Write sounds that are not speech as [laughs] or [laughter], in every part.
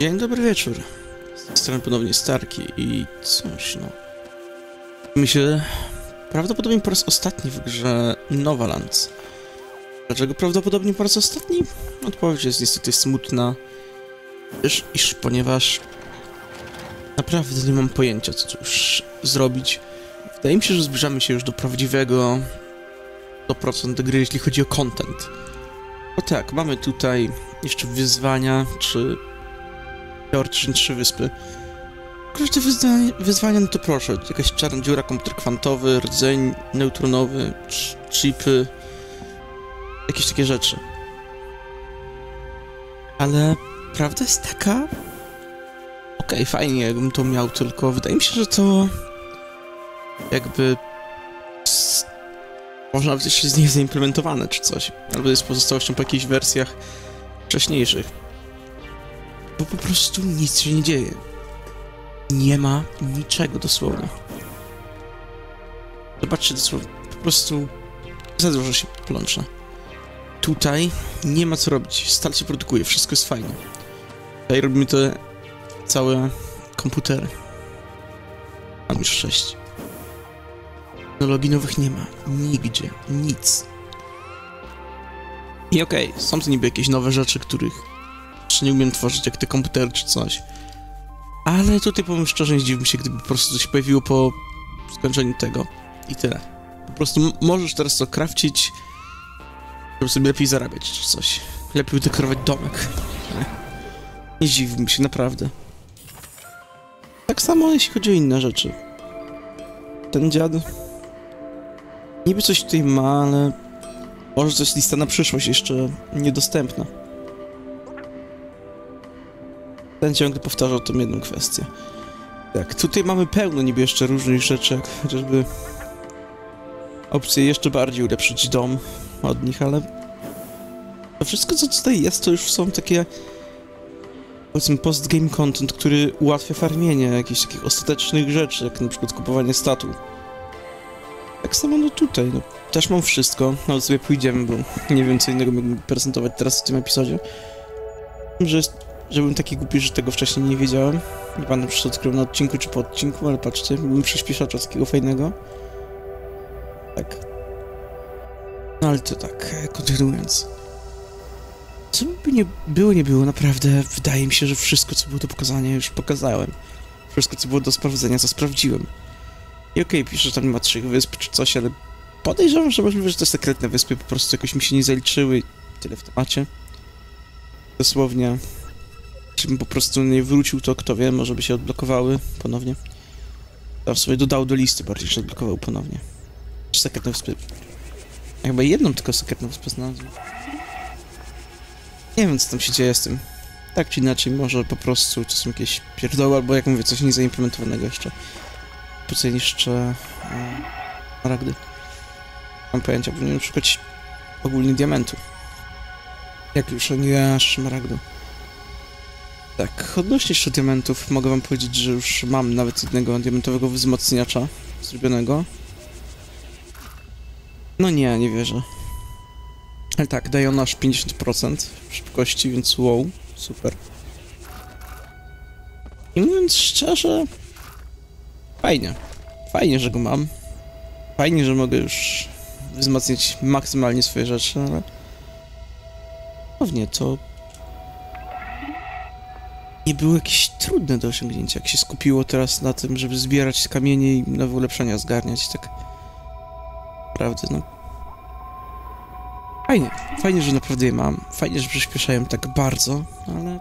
Dzień dobry wieczór. Z ponownie Starki i coś no. Myślę, prawdopodobnie po raz ostatni w grze Novalands. Dlaczego prawdopodobnie po raz ostatni? Odpowiedź jest niestety smutna, iż, iż ponieważ naprawdę nie mam pojęcia, co już zrobić. Wydaje mi się, że zbliżamy się już do prawdziwego 100% gry, jeśli chodzi o content. O tak, mamy tutaj jeszcze wyzwania, czy teoretycznie trzy wyspy. Każde wyzwanie, wyzwania, no to proszę, jakaś czarna dziura, komputer kwantowy, rdzeń neutronowy, ch- chipy, jakieś takie rzeczy. Ale prawda jest taka... Okej, fajnie, jakbym to miał, tylko wydaje mi się, że to jakby... s- Można z nie jest zaimplementowane czy coś. Albo jest pozostałością po jakichś wersjach wcześniejszych bo po prostu nic się nie dzieje. Nie ma niczego dosłownie. Zobaczcie, dosłownie, po prostu za dużo się plącze. Tutaj nie ma co robić, stal się produkuje, wszystko jest fajnie. Tutaj robimy te całe komputery. Mam już sześć. Technologii nowych nie ma, nigdzie, nic. I okej, są to niby jakieś nowe rzeczy, których czy nie umiem tworzyć jak te komputery czy coś. Ale tutaj powiem szczerze, nie zdziwiłbym się, gdyby po prostu coś pojawiło po skończeniu tego. I tyle. Po prostu możesz teraz to krawcić, żeby sobie lepiej zarabiać czy coś. Lepiej udekorować domek. Nie zdziwiłbym się, naprawdę. Tak samo jeśli chodzi o inne rzeczy. Ten dziad... Niby coś tutaj ma, ale... Może coś lista na przyszłość jeszcze niedostępna. Ten ciągle powtarzał tą jedną kwestię. Tak, tutaj mamy pełno niby jeszcze różnych rzeczy, jak chociażby opcję jeszcze bardziej ulepszyć dom od nich, ale to wszystko, co tutaj jest, to już są takie powiedzmy post-game content, który ułatwia farmienie jakichś takich ostatecznych rzeczy, jak na przykład kupowanie statu. Tak samo no tutaj, no też mam wszystko, ale sobie pójdziemy, bo nie wiem co innego mógłbym prezentować teraz w tym epizodzie. Że jest żebym taki głupi, że tego wcześniej nie wiedziałem. Nie pamiętam, czy to odkryłem na odcinku, czy po odcinku, ale patrzcie, mam przyspieszacza takiego fajnego. Tak. No ale to tak, kontynuując. Co by nie było, nie było, naprawdę wydaje mi się, że wszystko, co było do pokazania, już pokazałem. Wszystko, co było do sprawdzenia, to sprawdziłem. I okej, pisze, że tam nie ma trzech wysp czy coś, ale podejrzewam, że możliwe, że te sekretne wyspy po prostu jakoś mi się nie zaliczyły tyle w temacie. Dosłownie Gdybym po prostu nie wrócił, to kto wie, może by się odblokowały ponownie. Ja sobie dodał do listy, bardziej się odblokował ponownie. Czy sekretne wyspy? Ja chyba jedną tylko sekretną wyspę znalazłem. Nie wiem, co tam się dzieje z tym. Tak czy inaczej, może po prostu to są jakieś pierdoły, albo jak mówię, coś niezaimplementowanego jeszcze. Po co jeszcze... E, maragdy. Mam pojęcia, powinienem szukać ogólnie diamentu. Jak już, a nie szmaragdu. Tak, odnośnie jeszcze diamentów, mogę wam powiedzieć, że już mam nawet jednego diamentowego wzmacniacza zrobionego. No nie, nie wierzę. Ale tak, daje on aż 50% szybkości, więc wow, super. I mówiąc szczerze, fajnie. Fajnie, że go mam. Fajnie, że mogę już wzmacniać maksymalnie swoje rzeczy, ale... Pewnie to nie było jakieś trudne do osiągnięcia, jak się skupiło teraz na tym, żeby zbierać kamienie i nowe ulepszenia zgarniać, tak naprawdę, no. Fajnie, fajnie, że naprawdę je mam, fajnie, że przyspieszają tak bardzo, ale...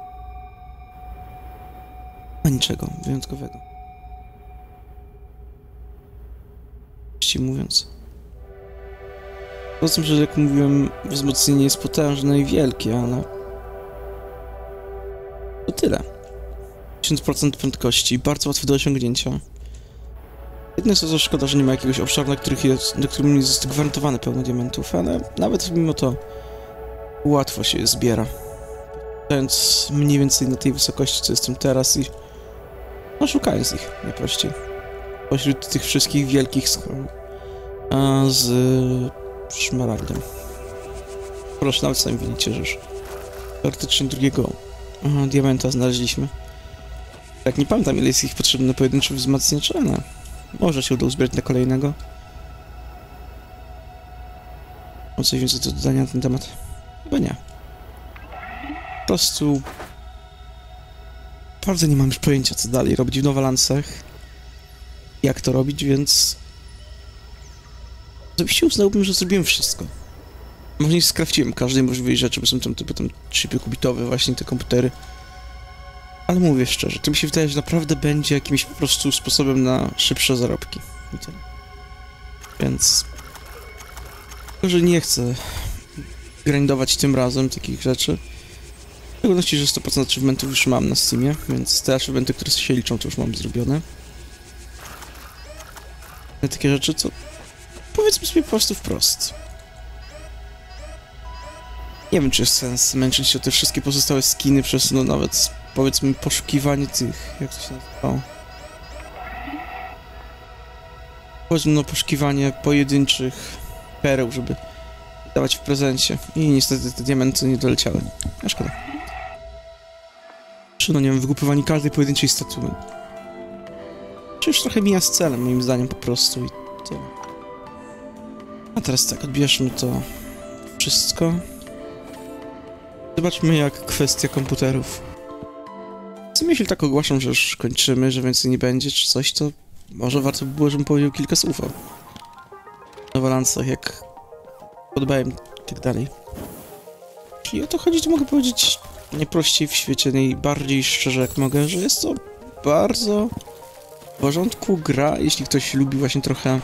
Ma niczego wyjątkowego. Właściwie mówiąc. Poza tym, że jak mówiłem, wzmocnienie jest potężne i wielkie, ale... To tyle. 1000% prędkości, bardzo łatwe do osiągnięcia. Jedyne co to szkoda, że nie ma jakiegoś obszaru, na których jest, na którym jest gwarantowane pełno diamentów, ale nawet mimo to łatwo się je zbiera. Stając mniej więcej na tej wysokości, co jestem teraz i no szukając ich najprościej. Pośród tych wszystkich wielkich. A z szmaragdem. Proszę, nawet sami widzicie, że już praktycznie drugiego diamenta znaleźliśmy. Tak, nie pamiętam ile jest ich potrzebne pojedyncze wzmacniacz, ale może się uda uzbierać na kolejnego. O coś więcej do dodania na ten temat? Chyba nie. Po prostu... Bardzo nie mam już pojęcia, co dalej robić w Nowalansach. Jak to robić, więc... Osobiście uznałbym, że zrobiłem wszystko. Może nie skrawciłem każdej możliwej rzeczy, bo są tam typu tam chipy kubitowe, właśnie te komputery. Ale mówię szczerze, to mi się wydaje, że naprawdę będzie jakimś po prostu sposobem na szybsze zarobki. I tyle. Więc... Tylko, że nie chcę grindować tym razem takich rzeczy. W szczególności, że 100% achievementów już mam na Steamie, więc te achievementy, które się liczą, to już mam zrobione. Ale takie rzeczy, co... Powiedzmy sobie po prostu wprost. Nie wiem, czy jest sens męczyć się o te wszystkie pozostałe skiny przez, no nawet, powiedzmy, poszukiwanie tych... jak to się nazywało? Powiedzmy, no, poszukiwanie pojedynczych pereł, żeby dawać w prezencie. I niestety te diamenty nie doleciały. A szkoda. Czy no nie wiem, wykupywanie każdej pojedynczej statuły. Czy już trochę mija z celem, moim zdaniem, po prostu i tyle. A teraz tak, odbierzmy to wszystko. Zobaczmy jak kwestia komputerów. W sumie jeśli tak ogłaszam, że już kończymy, że więcej nie będzie czy coś, to może warto by było, żebym powiedział kilka słów o nowalancach, jak podobałem i tak dalej. Jeśli o to chodzi, to mogę powiedzieć najprościej w świecie, najbardziej szczerze jak mogę, że jest to bardzo w porządku gra, jeśli ktoś lubi właśnie trochę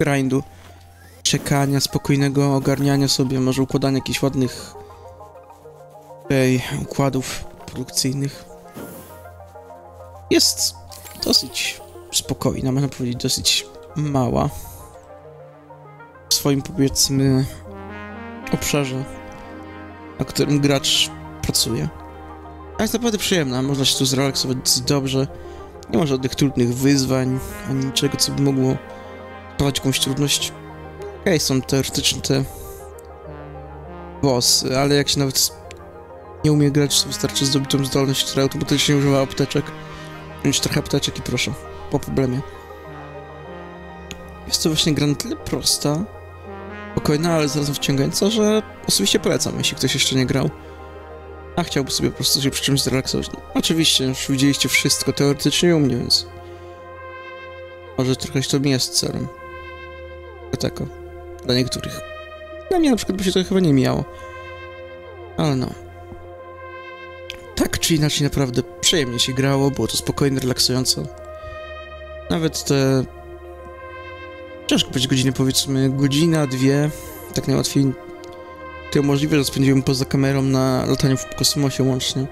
grindu, czekania, spokojnego ogarniania sobie, może układania jakichś ładnych tej układów produkcyjnych. Jest dosyć spokojna, można powiedzieć dosyć mała w swoim powiedzmy obszarze, na którym gracz pracuje. A jest naprawdę przyjemna, można się tu zrelaksować dosyć dobrze. Nie ma żadnych trudnych wyzwań, ani niczego, co by mogło sprawiać jakąś trudność. Okej, okay, są teoretyczne te bossy, ale jak się nawet nie umie grać, wystarczy zdobytą zdolność, która automatycznie używa apteczek. Więc trochę apteczek i proszę, po problemie. Jest to właśnie gra na tyle prosta, spokojna, ale zarazem wciągająca, że osobiście polecam, jeśli ktoś jeszcze nie grał. A chciałby sobie po prostu się przy czymś zrelaksować. No, oczywiście, już widzieliście wszystko teoretycznie u mnie, więc... Może trochę to mi jest celem. Tak, dla niektórych. Dla mnie na przykład by się to chyba nie miało. Ale no. Tak czy inaczej, naprawdę przyjemnie się grało, było to spokojne, relaksujące. Nawet te... Ciężko powiedzieć godziny, powiedzmy godzina, dwie, tak najłatwiej to możliwe, że spędziłem poza kamerą na lataniu w kosmosie łącznie.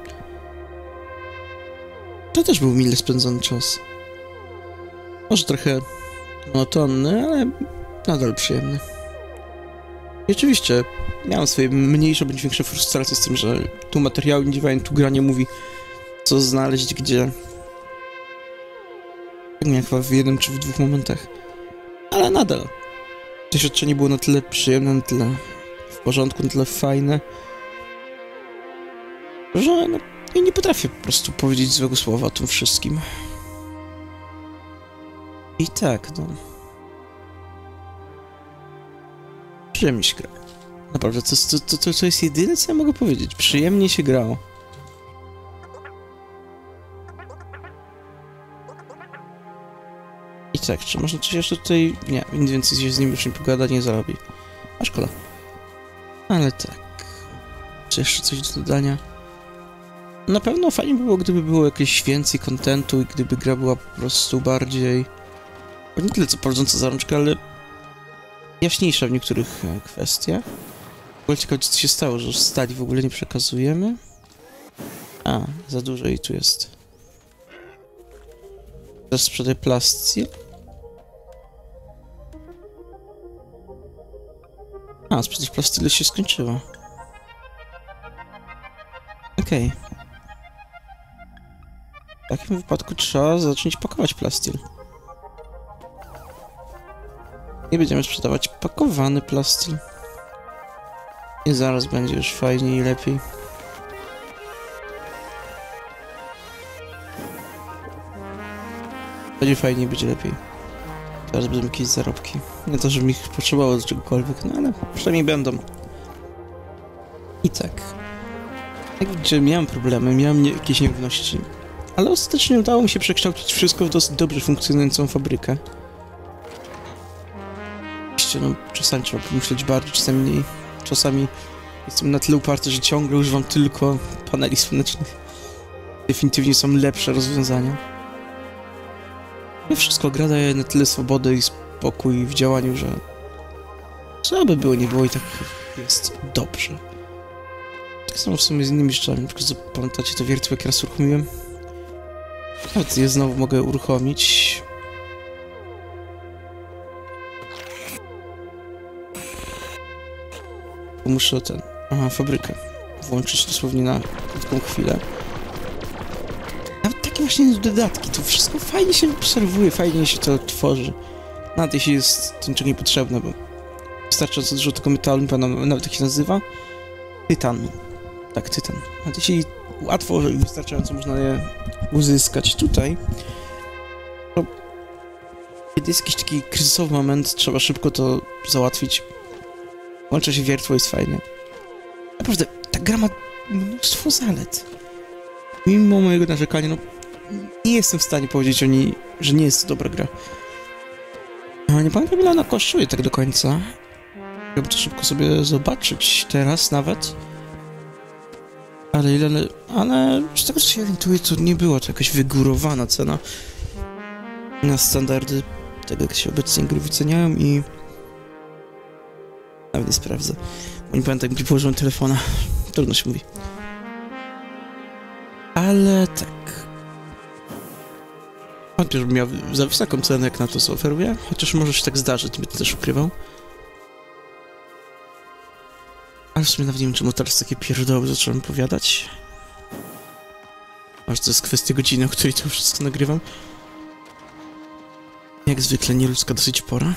To też był mile spędzony czas. Może trochę monotonny, ale nadal przyjemny. I oczywiście miałem swoje mniejsze bądź większe frustracje z tym, że tu materiały nie tu gra nie mówi co znaleźć, gdzie. Tak miałem chyba w jednym czy w dwóch momentach. Ale nadal. Doświadczenie było na tyle przyjemne, na tyle w porządku, na tyle fajne, że no, ja nie potrafię po prostu powiedzieć złego słowa o tym wszystkim. I tak, no. Przyjemnie się gra. Naprawdę, to, to, to, to jest jedyne, co ja mogę powiedzieć. Przyjemnie się grało. I tak, czy można coś jeszcze tutaj... Nie, nic więcej się z nim już nie pogada, nie zarobi. A szkoda. Ale tak... Czy jeszcze coś do dodania? Na pewno fajnie by było, gdyby było jakieś więcej kontentu i gdyby gra była po prostu bardziej... Nie tyle co prowadząca za rączkę, ale jaśniejsza w niektórych e, kwestiach. W ogóle ciekawe, co się stało, że stali w ogóle nie przekazujemy. A, za dużo i tu jest. Teraz sprzedaj plasty. A, sprzedać plastyle się skończyło. Okej. Okay. W takim wypadku trzeba zacząć pakować plastil. I będziemy sprzedawać pakowany plastik. I zaraz będzie już fajniej i lepiej. Będzie fajniej, będzie lepiej. Teraz będą jakieś zarobki. Nie to, żebym ich potrzebował do czegokolwiek, no ale przynajmniej będą. I tak. Tak, gdzie miałem problemy, miałem nie, jakieś nierówności. Ale ostatecznie udało mi się przekształcić wszystko w dosyć dobrze funkcjonującą fabrykę. Oczywiście, no, czasami trzeba pomyśleć bardziej, czasami mniej. Czasami jestem na tyle uparty, że ciągle używam tylko paneli słonecznych. Definitywnie są lepsze rozwiązania. No wszystko gra daje na tyle swobody i spokój w działaniu, że co by było, nie było i tak jest dobrze. Tak samo w sumie z innymi rzeczami, na przykład pamiętacie to wiertło, jak raz uruchomiłem? Nawet je znowu mogę uruchomić. Muszę ten, aha, fabrykę włączyć dosłownie na krótką chwilę. Nawet takie właśnie dodatki, to wszystko fajnie się obserwuje, fajnie się to tworzy. Nawet jeśli jest to niczego niepotrzebne, bo wystarczająco dużo tego metalu, nie pamiętam nawet jak się nazywa. Tytan. Tak, tytan. Nawet jeśli łatwo i wystarczająco można je uzyskać tutaj, to kiedy jest jakiś taki kryzysowy moment, trzeba szybko to załatwić. Łączy się wiertło, jest fajnie. Naprawdę, ta gra ma mnóstwo zalet. Mimo mojego narzekania, no nie jestem w stanie powiedzieć o niej, że nie jest to dobra gra. Nie pamiętam ile ona kosztuje tak do końca. Chciałbym to szybko sobie zobaczyć teraz nawet. Ale ile... Ale z tego co się orientuję, to nie była to jakaś wygórowana cena na standardy tego, jak się obecnie gry wyceniają i... Nawet nie sprawdzę. Bo nie pamiętam, mi położyłem telefona. Trudno się mówi. Ale tak. Wątpię, żebym miał za wysoką cenę, jak na to, co oferuje. Chociaż może się tak zdarzyć, będę też ukrywał. Ale w sumie nawet nie wiem, czemu teraz takie pierdoły zacząłem powiadać. Aż to jest kwestia godziny, o której to wszystko nagrywam. Jak zwykle nieludzka dosyć pora.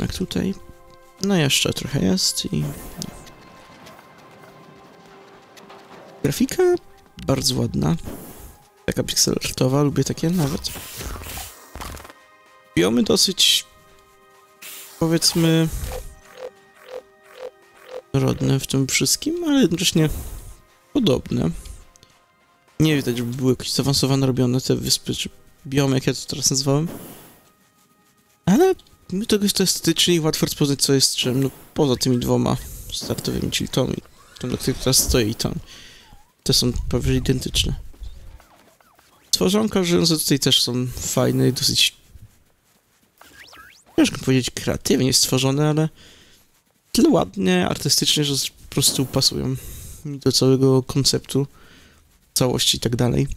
Jak tutaj. No jeszcze trochę jest i... Grafika bardzo ładna. Taka pixelartowa, lubię takie nawet. Biomy dosyć powiedzmy rodne w tym wszystkim, ale jednocześnie podobne. Nie widać, żeby były jakieś zaawansowane robione te wyspy, czy biomy, jak ja to teraz nazwałem. Ale tego jest to estetycznie i łatwo rozpoznać, co jest czym. No, poza tymi dwoma startowymi, czyli tą i tą, na której teraz stoi i tą. Te są prawie identyczne. Tworzonka żyjące tutaj też są fajne i dosyć ciężko powiedzieć kreatywnie stworzone, ale tyle ładnie, artystycznie, że po prostu pasują do całego konceptu, całości i tak dalej.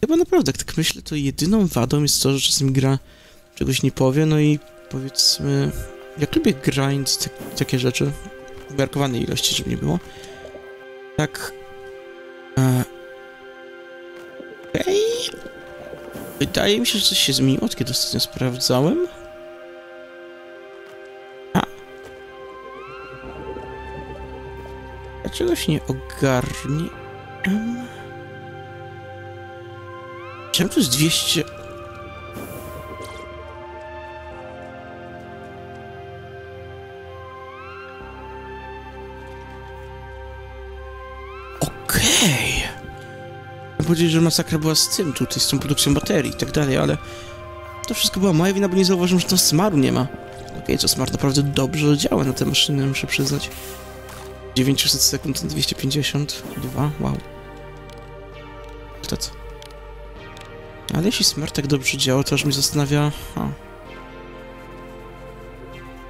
Chyba naprawdę, jak tak myślę, to jedyną wadą jest to, że czasem gra czegoś nie powie, no i powiedzmy, jak lubię grind, tak, takie rzeczy, w umiarkowanej ilości, żeby nie było, tak... E, Okej... Okay. Wydaje mi się, że coś się zmieniło, od kiedy ostatnio sprawdzałem. Się nie ogarnie? Um. Czemu to jest 200... powiedzieć, że masakra była z tym tutaj, z tą produkcją baterii i tak dalej, ale to wszystko była moja wina, bo nie zauważyłem, że tam smaru nie ma. Okej, to smar naprawdę dobrze działa na te maszyny, muszę przyznać. 900 sekund na 252, wow. To co? Ale jeśli smart tak dobrze działa, to aż mnie zastanawia... A.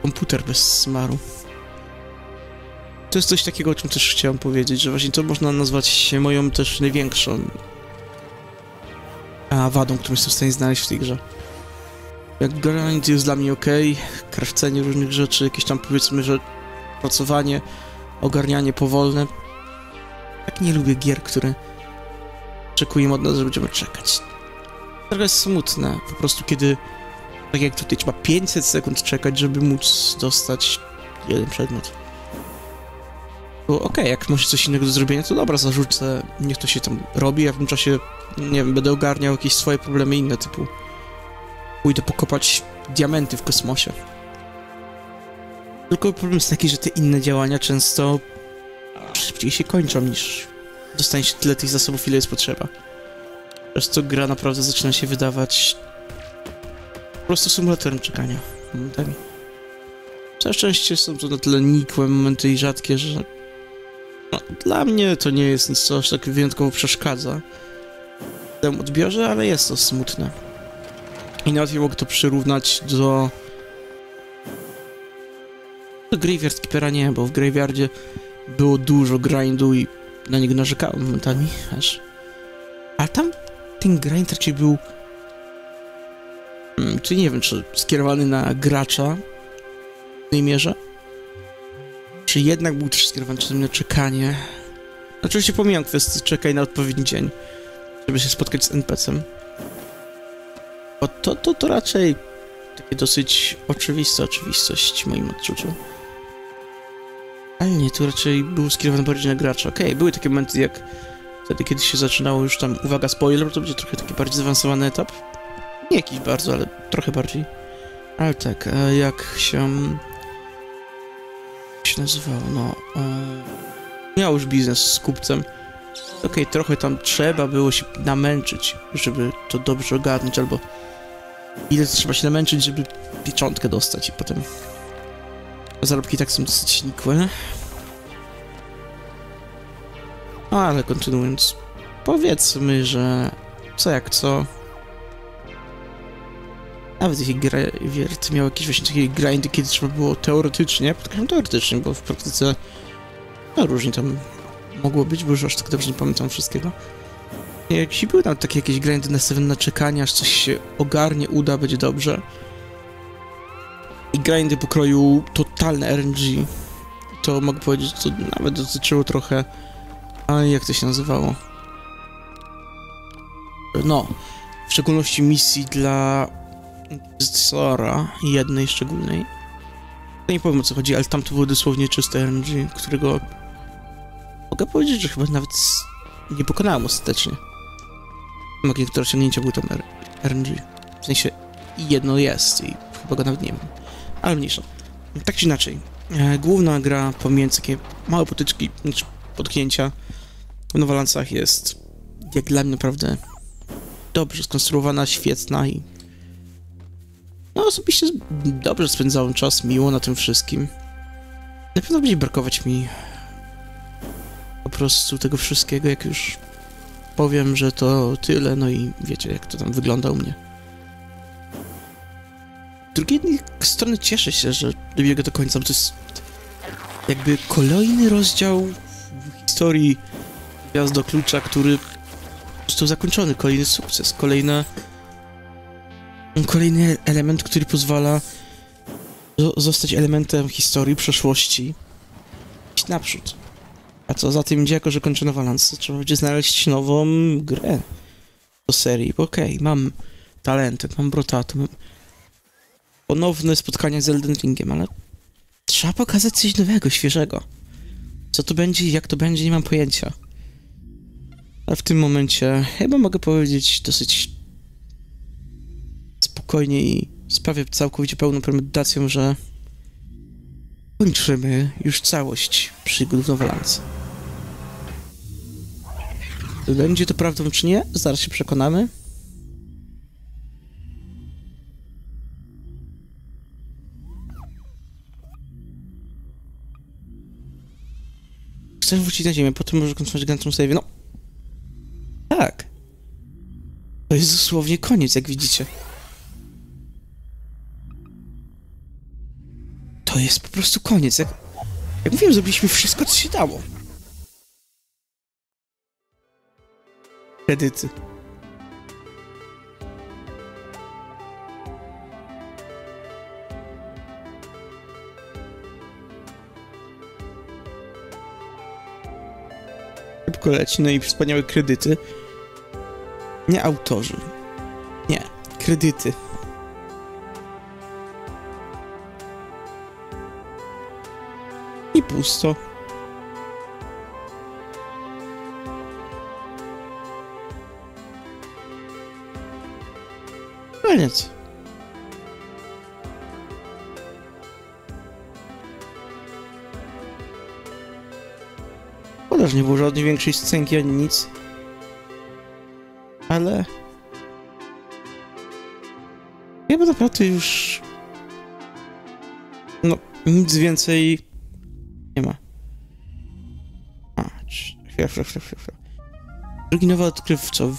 Komputer bez smaru. To jest coś takiego, o czym też chciałem powiedzieć, że właśnie to można nazwać moją też największą a, wadą, którą jestem w stanie znaleźć w tej grze. Jak grind jest dla mnie ok, krawcenie różnych rzeczy, jakieś tam powiedzmy, że pracowanie, ogarnianie powolne. Tak nie lubię gier, które oczekują od nas, że będziemy czekać. Trochę jest smutne, po prostu kiedy, tak jak tutaj, trzeba 500 sekund czekać, żeby móc dostać jeden przedmiot. Okej, jak masz coś innego do zrobienia, to dobra, zarzucę, niech to się tam robi, a w tym czasie, nie wiem, będę ogarniał jakieś swoje problemy inne, typu pójdę pokopać diamenty w kosmosie. Tylko problem jest taki, że te inne działania często szybciej się kończą niż dostanie się tyle tych zasobów, ile jest potrzeba. Przez co gra naprawdę zaczyna się wydawać po prostu symulatorem czekania. Momentami. Na szczęście są to na tyle nikłe momenty i rzadkie, że no, dla mnie to nie jest nic, co aż tak wyjątkowo przeszkadza w tym odbiorze, ale jest to smutne. I nawet mogę to przyrównać do... do Graveyard Keepera nie, bo w Graveyardzie było dużo grindu i na niego narzekałem momentami, aż... A tam ten grind raczej był... Hmm, czy nie wiem, czy skierowany na gracza w tej mierze? Czy jednak był też skierowany na czekanie? Oczywiście pomijam kwestię czekaj na odpowiedni dzień, żeby się spotkać z NPC-em. Bo to, to, to raczej takie dosyć oczywista oczywistość w moim odczuciu. Ale nie, tu raczej był skierowany bardziej na gracza. Okej, okay, były takie momenty jak wtedy, kiedy się zaczynało już tam, uwaga, spoiler, to będzie trochę taki bardziej zaawansowany etap. Nie jakiś bardzo, ale trochę bardziej. Ale tak, e, jak się... Jak się nazywało, no... E, miał już biznes z kupcem. Okej, okay, trochę tam trzeba było się namęczyć, żeby to dobrze ogarnąć, albo ile trzeba się namęczyć, żeby pieczątkę dostać i potem... Zarobki tak są dosyć nikłe. Ale kontynuując, powiedzmy, że co jak co. Nawet jeśli Graveyard miał jakieś właśnie takie grindy, kiedy trzeba było teoretycznie, podkreślam teoretycznie, bo w praktyce no różnie tam mogło być, bo już aż tak dobrze nie pamiętam wszystkiego. Jeśli były tam takie jakieś grindy nastawione na czekanie, aż coś się ogarnie, uda, będzie dobrze. I grindy pokroju totalne RNG, to mogę powiedzieć, to nawet dotyczyło trochę a jak to się nazywało? No, w szczególności misji dla Inkwizytora, jednej szczególnej. Nie powiem o co chodzi, ale tam to było dosłownie czyste RNG, którego mogę powiedzieć, że chyba nawet nie pokonałem ostatecznie. Mogę niektóre osiągnięcia były tam RNG. W sensie jedno jest i chyba go nawet nie wiem. Ale mniejsza. Tak czy inaczej, e, główna gra pomiędzy takie małe potyczki, znaczy potknięcia w Nowolancach jest jak dla mnie naprawdę dobrze skonstruowana, świetna i no osobiście dobrze spędzałem czas, miło na tym wszystkim. Na pewno będzie brakować mi po prostu tego wszystkiego, jak już powiem, że to tyle, no i wiecie, jak to tam wygląda u mnie. Z drugiej strony cieszę się, że dobiega do końca, bo to jest jakby kolejny rozdział w historii Gwiazdo Klucza, który został zakończony. Kolejny sukces, kolejna... Kolejny element, który pozwala zostać elementem historii, przeszłości. Iść naprzód. A co za tym idzie, jako że kończę Novalance, trzeba będzie znaleźć nową grę do serii. Okej, okay, mam talenty, mam brotato, mam ponowne spotkania z Elden Ringiem, ale trzeba pokazać coś nowego, świeżego. Co to będzie jak to będzie, nie mam pojęcia. Ale w tym momencie chyba mogę powiedzieć dosyć spokojnie i sprawię całkowicie pełną premedytacją, że kończymy już całość przygód w. Będzie to prawdą czy nie? Zaraz się przekonamy. Chcę wrócić na ziemię, potem może kontynuować Gantum Save. No, tak. To jest dosłownie koniec, jak widzicie. To jest po prostu koniec. Jak, jak mówiłem, zrobiliśmy wszystko, co się dało. Kredyty. Szybko leci, no i wspaniałe kredyty. Nie autorzy. Nie. Kredyty. pusto. No Koniec. Chociaż nie było żadnej większej scenki ani nic. Ale... Chyba naprawdę już... No, nic więcej Drugi nowy odkrywco.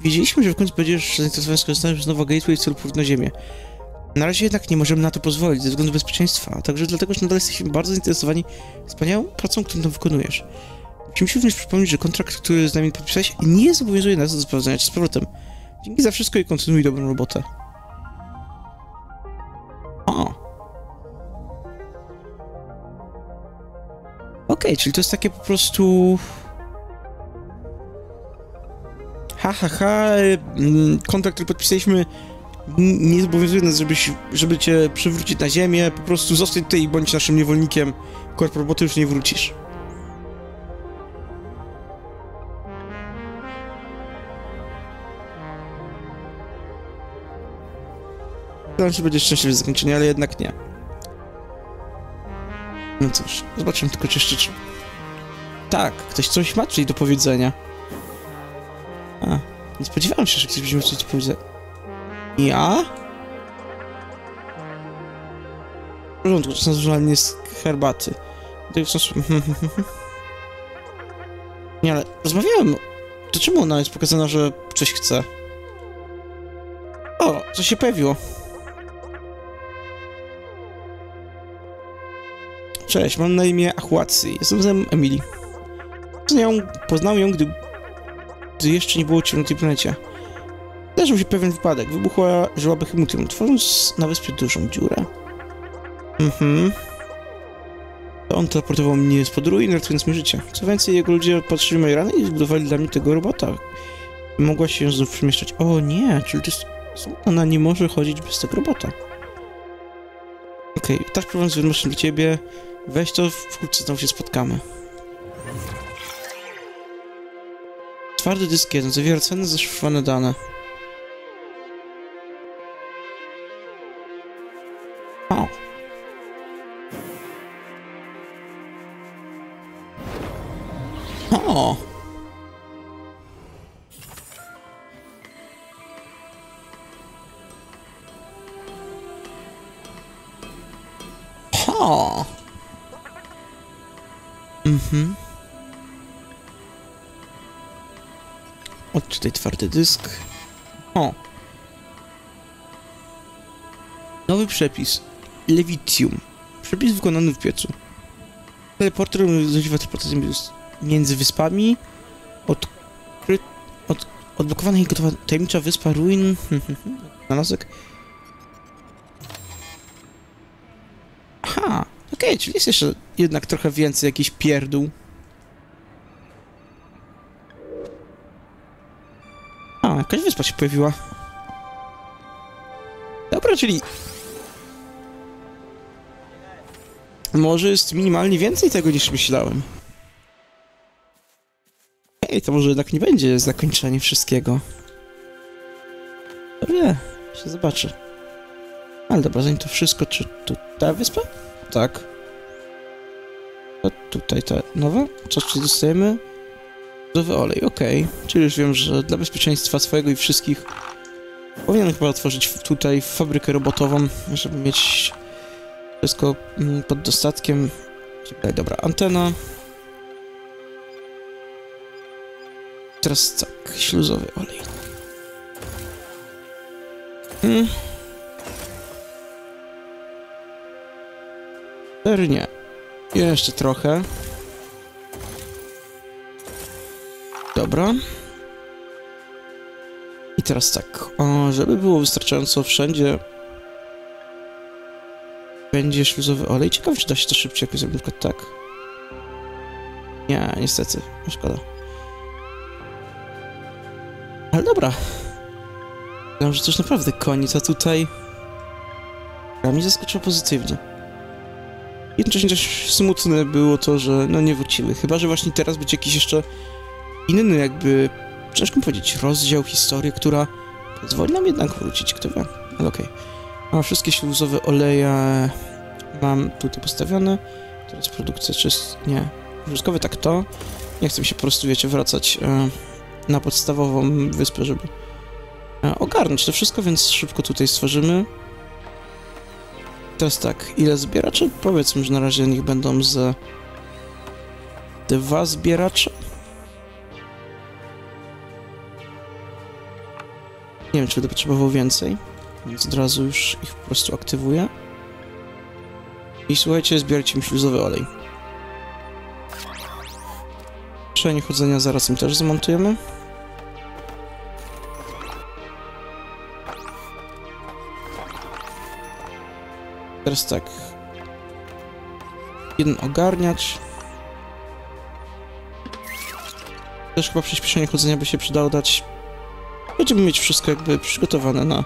Wiedzieliśmy, że w końcu będziesz zainteresowany skorzystaniem z nowa Gateway w celu powrót na Ziemię. Na razie jednak nie możemy na to pozwolić ze względu bezpieczeństwa, a także dlatego, że nadal jesteśmy bardzo zainteresowani wspaniałą pracą, którą tam wykonujesz. Musimy również przypomnieć, że kontrakt, który z nami podpisałeś, nie zobowiązuje nas do sprawdzania cię z powrotem. Dzięki za wszystko i kontynuuj dobrą robotę. O. Okej, czyli to jest takie po prostu... Ha, ha, ha, mm, kontrakt, który podpisaliśmy nie zobowiązuje nas, żebyś, żeby cię przywrócić na ziemię, po prostu zostań tutaj i bądź naszym niewolnikiem, korp roboty już nie wrócisz. Myślałem, że będzie szczęśliwe zakończenie, ale jednak nie. No cóż, zobaczymy tylko, czy jeszcze... Czy... Tak, ktoś coś ma coś do powiedzenia. Nie spodziewałem się, że ktoś będzie do powiedzenia. Ja? W porządku, są zupełnie z herbaty. Nie, ale rozmawiałem. To czemu ona jest pokazana, że coś chce? O, coś się pojawiło. Cześć, mam na imię Ahuacy. Jestem z Emily. Poznałem ją, gdy, gdy jeszcze nie było tej planecie. Zdarzył się pewien wypadek. Wybuchła żyła Behemotium, tworząc na wyspie dużą dziurę. Mhm. To on teleportował mnie z podróży, ratując mi życie. Co więcej, jego ludzie patrzyli moje rany i zbudowali dla mnie tego robota. Mogła się znów przemieszczać. O nie, czyli to jest... Ona nie może chodzić bez tego robota. Okej, okay, tak prowadzę wiadomości dla ciebie. Weź to, wkrótce znowu się spotkamy. Twardy dysk 1 zawiera cenne zaszyfrowane dane. Dysk. O. Nowy przepis. Levitium. Przepis wykonany w piecu. Teleporter zażywa teleportację między- wyspami. Odkry... Od... Odblokowana i gotowa tajemnicza wyspa ruin. [laughs] Znalazek. Aha, okej, czyli jest jeszcze jednak trochę więcej jakiś pierdół. Jakaś wyspa się pojawiła. Dobra, czyli... Może jest minimalnie więcej tego niż myślałem. Ej, to może jednak nie będzie zakończenie wszystkiego. To wie, się zobaczy. Ale dobra, zanim to wszystko, czy tu ta wyspa? Tak. A tutaj ta nowa? Co czy dostajemy? Nowy olej, okej. Czyli już wiem, że dla bezpieczeństwa swojego i wszystkich powinienem chyba otworzyć tutaj fabrykę robotową, żeby mieć wszystko mm, pod dostatkiem. Czekaj, dobra, antena. Teraz tak, śluzowy olej. Hmm. Cztery nie. Jeszcze trochę. Dobra. I teraz tak. O, żeby było wystarczająco wszędzie będzie śluzowy olej. Ciekawe, czy da się to szybciej jakoś zrobić, na tak. Nie, niestety. No Szkoda. Ale dobra. Myślałem, że już naprawdę koniec, a tutaj... A mnie zaskoczyło pozytywnie. Jednocześnie też smutne było to, że no nie wróciły. Chyba, że właśnie teraz będzie jakiś jeszcze inny jakby, ciężko powiedzieć, rozdział, historii, która Pozwoli nam jednak wrócić, kto wie. Ale okej. Mam wszystkie śluzowe oleje mam tutaj postawione. Teraz produkcja czyst... nie. Użytkowy tak to. Nie chcę mi się po prostu, wiecie, wracać e, na podstawową wyspę, żeby e, ogarnąć to wszystko, więc szybko tutaj stworzymy. Teraz tak, ile zbieraczy? Powiedzmy, że na razie niech będą z dwa zbieracze. Czy będę potrzebował więcej, więc od razu już ich po prostu aktywuję. I słuchajcie, zbierajcie mi śluzowy olej. Przenie chodzenia zaraz im też zmontujemy. Teraz tak. Jeden ogarniacz. Też chyba przyspieszenie chodzenia by się przydało dać. Będziemy mieć wszystko jakby przygotowane na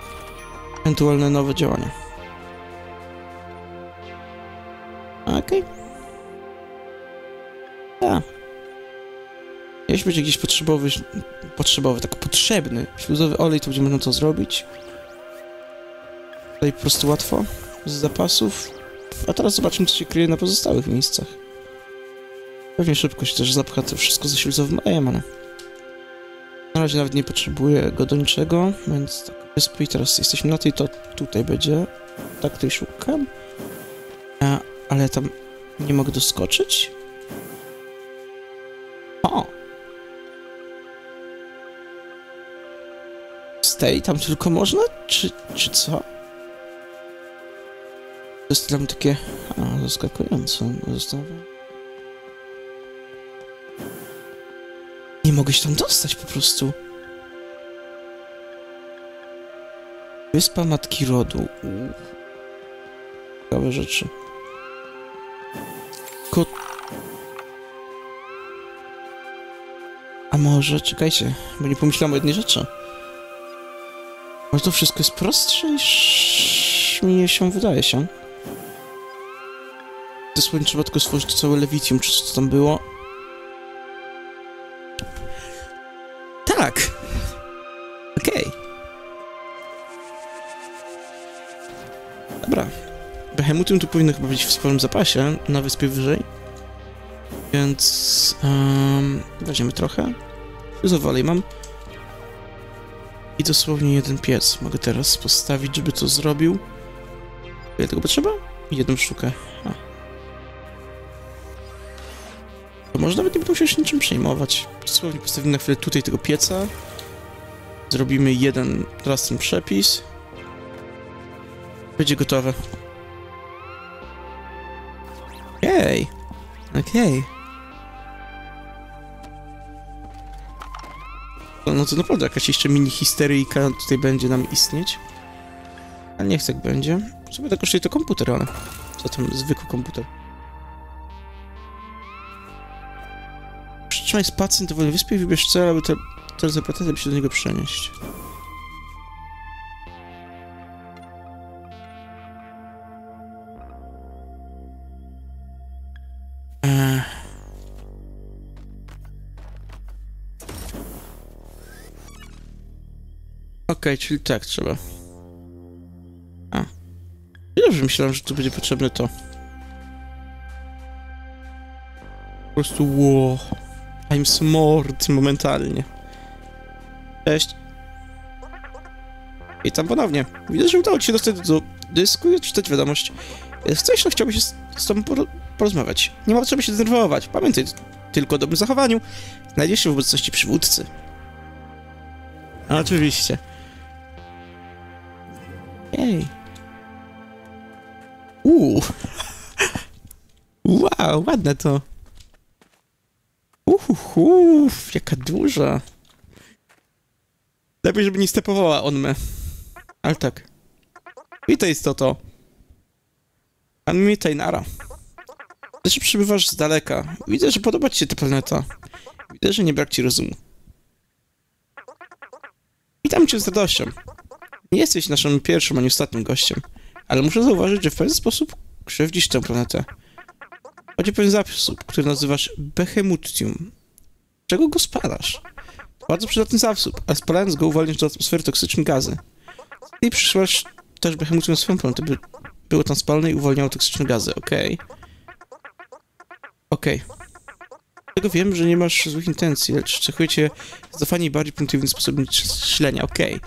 ewentualne nowe działania. Okej. Okay. Tak. Jeśli będzie jakiś potrzebowy, potrzebowy, tak potrzebny śluzowy olej, to będziemy można to zrobić. Tutaj po prostu łatwo, z zapasów. A teraz zobaczymy, co się kryje na pozostałych miejscach. Pewnie szybko się też zapcha to wszystko ze śluzowym olejem, ale... Na razie nawet nie potrzebuję go do niczego, więc tak, wyspy i teraz jesteśmy na tej, to tutaj będzie. Tak tutaj szukam. A, ale tam nie mogę doskoczyć? O! Tej tam tylko można? Czy, czy co? To jest dla mnie takie... A, zaskakujące. Zostawiam. Nie mogę się tam dostać po prostu. Wyspa Matki Rodu. Ciekawe rzeczy. Kot... A może, czekajcie, bo nie pomyślałem o jednej rzeczy. Może to wszystko jest prostsze niż mi się wydaje się. Dosłownie trzeba tylko stworzyć całe lewitium, czy co tam było. Tak! Okej. Okay. Dobra. Behemutium tu powinno chyba być w sporym zapasie, na wyspie wyżej. Więc... Um, weźmiemy trochę. Zawalej mam. I dosłownie jeden piec mogę teraz postawić, żeby to zrobił. Ile tego potrzeba? Jedną sztukę. Może nawet nie będę się niczym przejmować. Dosłownie postawimy na chwilę tutaj tego pieca. Zrobimy jeden raz ten przepis. Będzie gotowe. Okej. Okay. Okej. Okay. No to naprawdę jakaś jeszcze mini histeryjka tutaj będzie nam istnieć. Ale nie chcę jak będzie. Sobie to kosztuje to komputer, ale... Co tam, zwykły komputer. Przytrzymaj spację wolnej wyspie i wybierz cel, aby te teleportację się do niego przenieść. Okej, okay, czyli tak trzeba. A. Dobrze, myślałem, że tu będzie potrzebne to. Po prostu wow. I'm smart momentalnie. Cześć. I tam ponownie. Widzę, że udało ci się dostać do dysku i odczytać wiadomość. Chcę, jeśli chciałbym się z, z tobą por porozmawiać. Nie ma potrzeby się denerwować. Pamiętaj tylko o dobrym zachowaniu. Znajdziesz się w obecności przywódcy. Oczywiście. Ej. Uuu. [laughs] Wow, ładne to. Uhuhu, jaka duża. Lepiej, żeby nie stepowała on me. Ale tak. Witaj, istoto. Pamiętaj, nara. Że przybywasz z daleka. Widzę, że podoba ci się ta planeta. Widzę, że nie brak ci rozumu. Witam cię z radością. Nie jesteś naszym pierwszym ani ostatnim gościem, ale muszę zauważyć, że w pewien sposób krzywdzisz tę planetę. Chodzi o pewien zasób, który nazywasz Behemutium. Czego go spadasz? Bardzo przydatny zasób, a spalając go uwalniasz do atmosfery toksyczne gazy. I przyszłaś też Behemoth swoją planetę, by było tam spalone i uwalniało toksyczne gazy, okej. Okej. Tego wiem, że nie masz złych intencji, lecz cechuje cię zacofanie i bardziej prymitywny sposób myślenia, okej.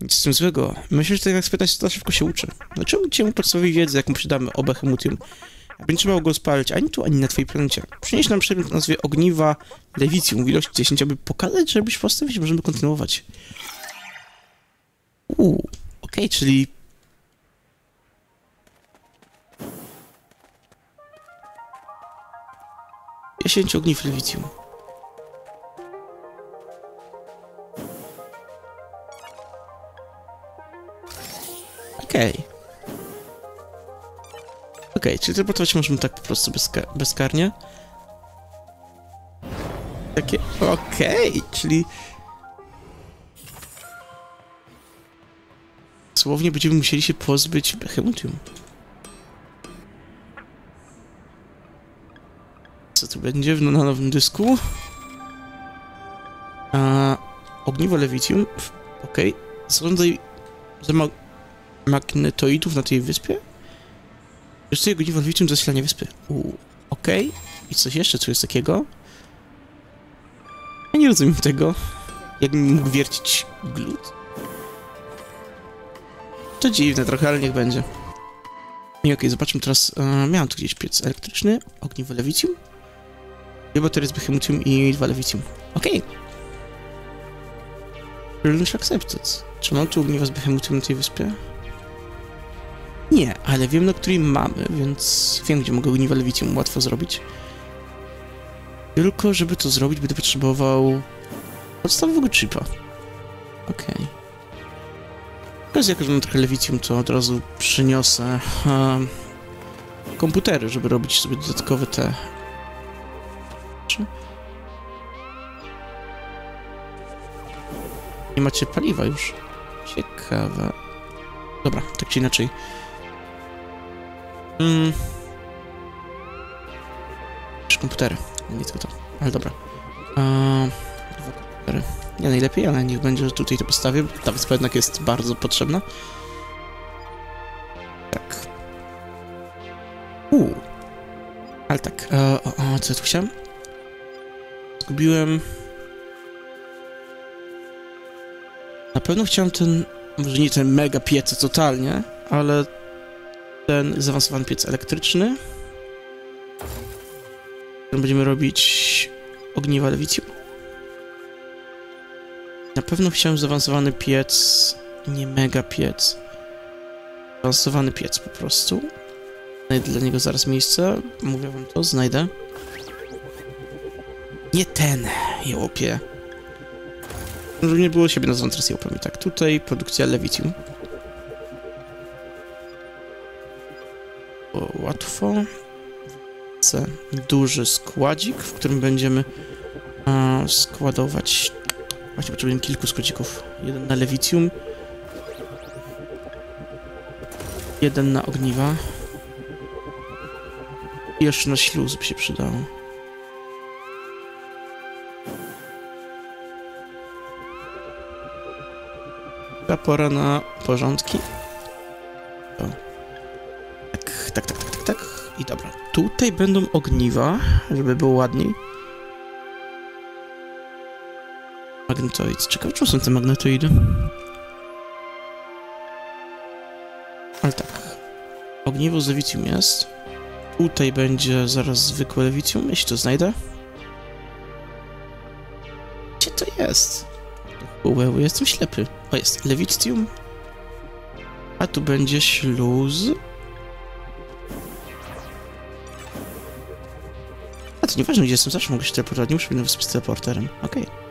Nic z tym złego. Myślę, że tak jak spytać, to szybko się uczy. Dlaczego cię mu podstawowej wiedzy, jaką przydamy o Behemutium? Trzeba było go spalić ani tu, ani na twojej planecie. Przynieś nam przedmiot o nazwie ogniwa lewicjum w ilości 10, aby pokazać, żebyś postawić, możemy kontynuować. Uuu, okej, czyli... Dziesięć ogniw lewicjum. Okej. Okej, czyli teleportować możemy tak po prostu bezka bezkarnie. Takie... Okej, czyli... Słownie będziemy musieli się pozbyć Behemotium. Co tu będzie w- na nowym dysku? A, ogniwo lewicium. Okej. Zarządzaj za ma magnetoidów na tej wyspie? Jego ogniwo lewicium to zasilanie wyspy. Uuu, okej. I coś jeszcze, co jest takiego? Ja nie rozumiem tego. Jakbym mógł wiercić glut? To dziwne trochę, ale niech będzie. I okej, zobaczmy teraz. E, miałem tu gdzieś piec elektryczny, ogniwo lewicium. Dwie baterie z Behemotium i dwa lewicium. Okej. Challenge accepted. Czy mam tu ogniwa z Behemotium na tej wyspie? Nie, ale wiem na której mamy, więc wiem gdzie mogę ogniwa lewicium łatwo zrobić. Tylko, żeby to zrobić, będę potrzebował podstawowego chipa. Okej. Okay. jako, że mam trochę lewicium, to od razu przyniosę um, komputery, żeby robić sobie dodatkowe te... Nie macie paliwa już. Ciekawe. Dobra, tak czy inaczej. Mm. Komputery. Tylko to. Ale dobra. Eee, komputery. Nie najlepiej, ale niech będzie, że tutaj to postawię. Ta wyspa jednak jest bardzo potrzebna. Tak. Uuu. Ale tak. E, o, o, co ja tu chciałem? Zgubiłem... Na pewno chciałem ten... Może nie ten mega piec totalnie, ale ten zaawansowany piec elektryczny. Będziemy robić ogniwa lewicjum. Na pewno chciałem zaawansowany piec, nie mega piec. Zaawansowany piec po prostu. Znajdę dla niego zaraz miejsce. Mówię wam to, znajdę. Nie ten, jełopie. Żeby nie było siebie nazwą teraz jełopem. Tak, tutaj produkcja lewicjum. Łatwo. C. Duży składzik, w którym będziemy a, składować... Właśnie potrzebujemy kilku składzików. Jeden na lewicjum. Jeden na ogniwa. I jeszcze na śluz by się przydało. Ta pora na porządki. O. Tak, tak, tak, tak, tak, tak. I dobra. Tutaj będą ogniwa, żeby było ładniej. Magnetoid. Ciekawe, czy są te magnetoidy? Ale tak. Ogniwo z lewicjum jest. Tutaj będzie zaraz zwykłe lewicjum, jeśli to znajdę. Gdzie to jest? Ułeł, jestem ślepy. O, jest lewicjum. A tu będzie śluz. Nieważne, gdzie jestem, zawsze mogę się teleportować. Nie muszę być z teleporterem. Okej. Okay.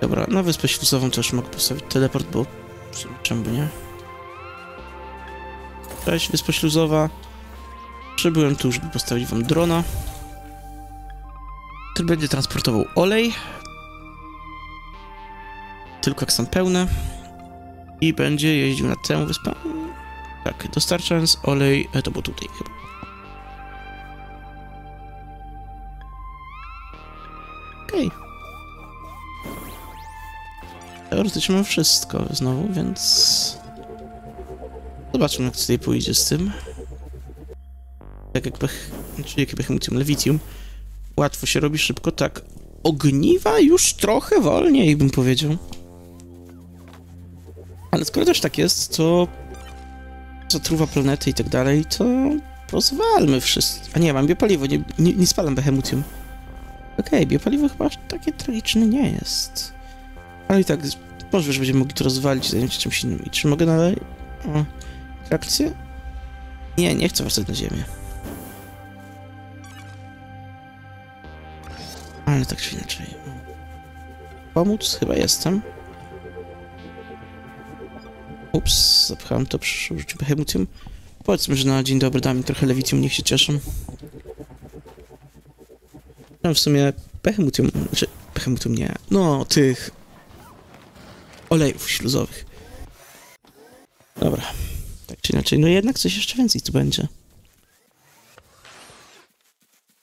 Dobra, na wyspę śluzową też mogę postawić teleport, bo... Czemu nie? Cześć, wyspa śluzowa. Przybyłem tu, żeby postawić wam drona. Który będzie transportował olej. Tylko jak są pełne. I będzie jeździł na tę wyspę. Tak, dostarczając olej... E, to było tutaj chyba. Teoretycznie wszystko znowu, więc... Zobaczmy, jak tutaj pójdzie z tym. Tak jak pech... Czyli jak pechmutium, lewitium. Łatwo się robi, szybko, tak. Ogniwa już trochę wolniej, bym powiedział. Ale skoro też tak jest, to zatruwa planety i tak dalej, to pozwalmy wszystko. A nie, mam biopaliwo, nie, nie, nie spalam behemutium. Okej, biopaliwo chyba aż takie tragiczne nie jest. Ale i tak, możliwe, że będziemy mogli to rozwalić, zająć się czymś innym. I czy mogę dalej? O? Nie, nie chcę wracać na ziemię. Ale tak czy inaczej. Pomóc? Chyba jestem. Ups, zapchałem to przy użyciu behemutium. Powiedzmy, że na dzień dobry dam trochę lewitium, niech się cieszą. Tam w sumie behemutium, znaczy behemutium nie, no tych olejów śluzowych. Dobra, tak czy inaczej, no jednak coś jeszcze więcej tu będzie.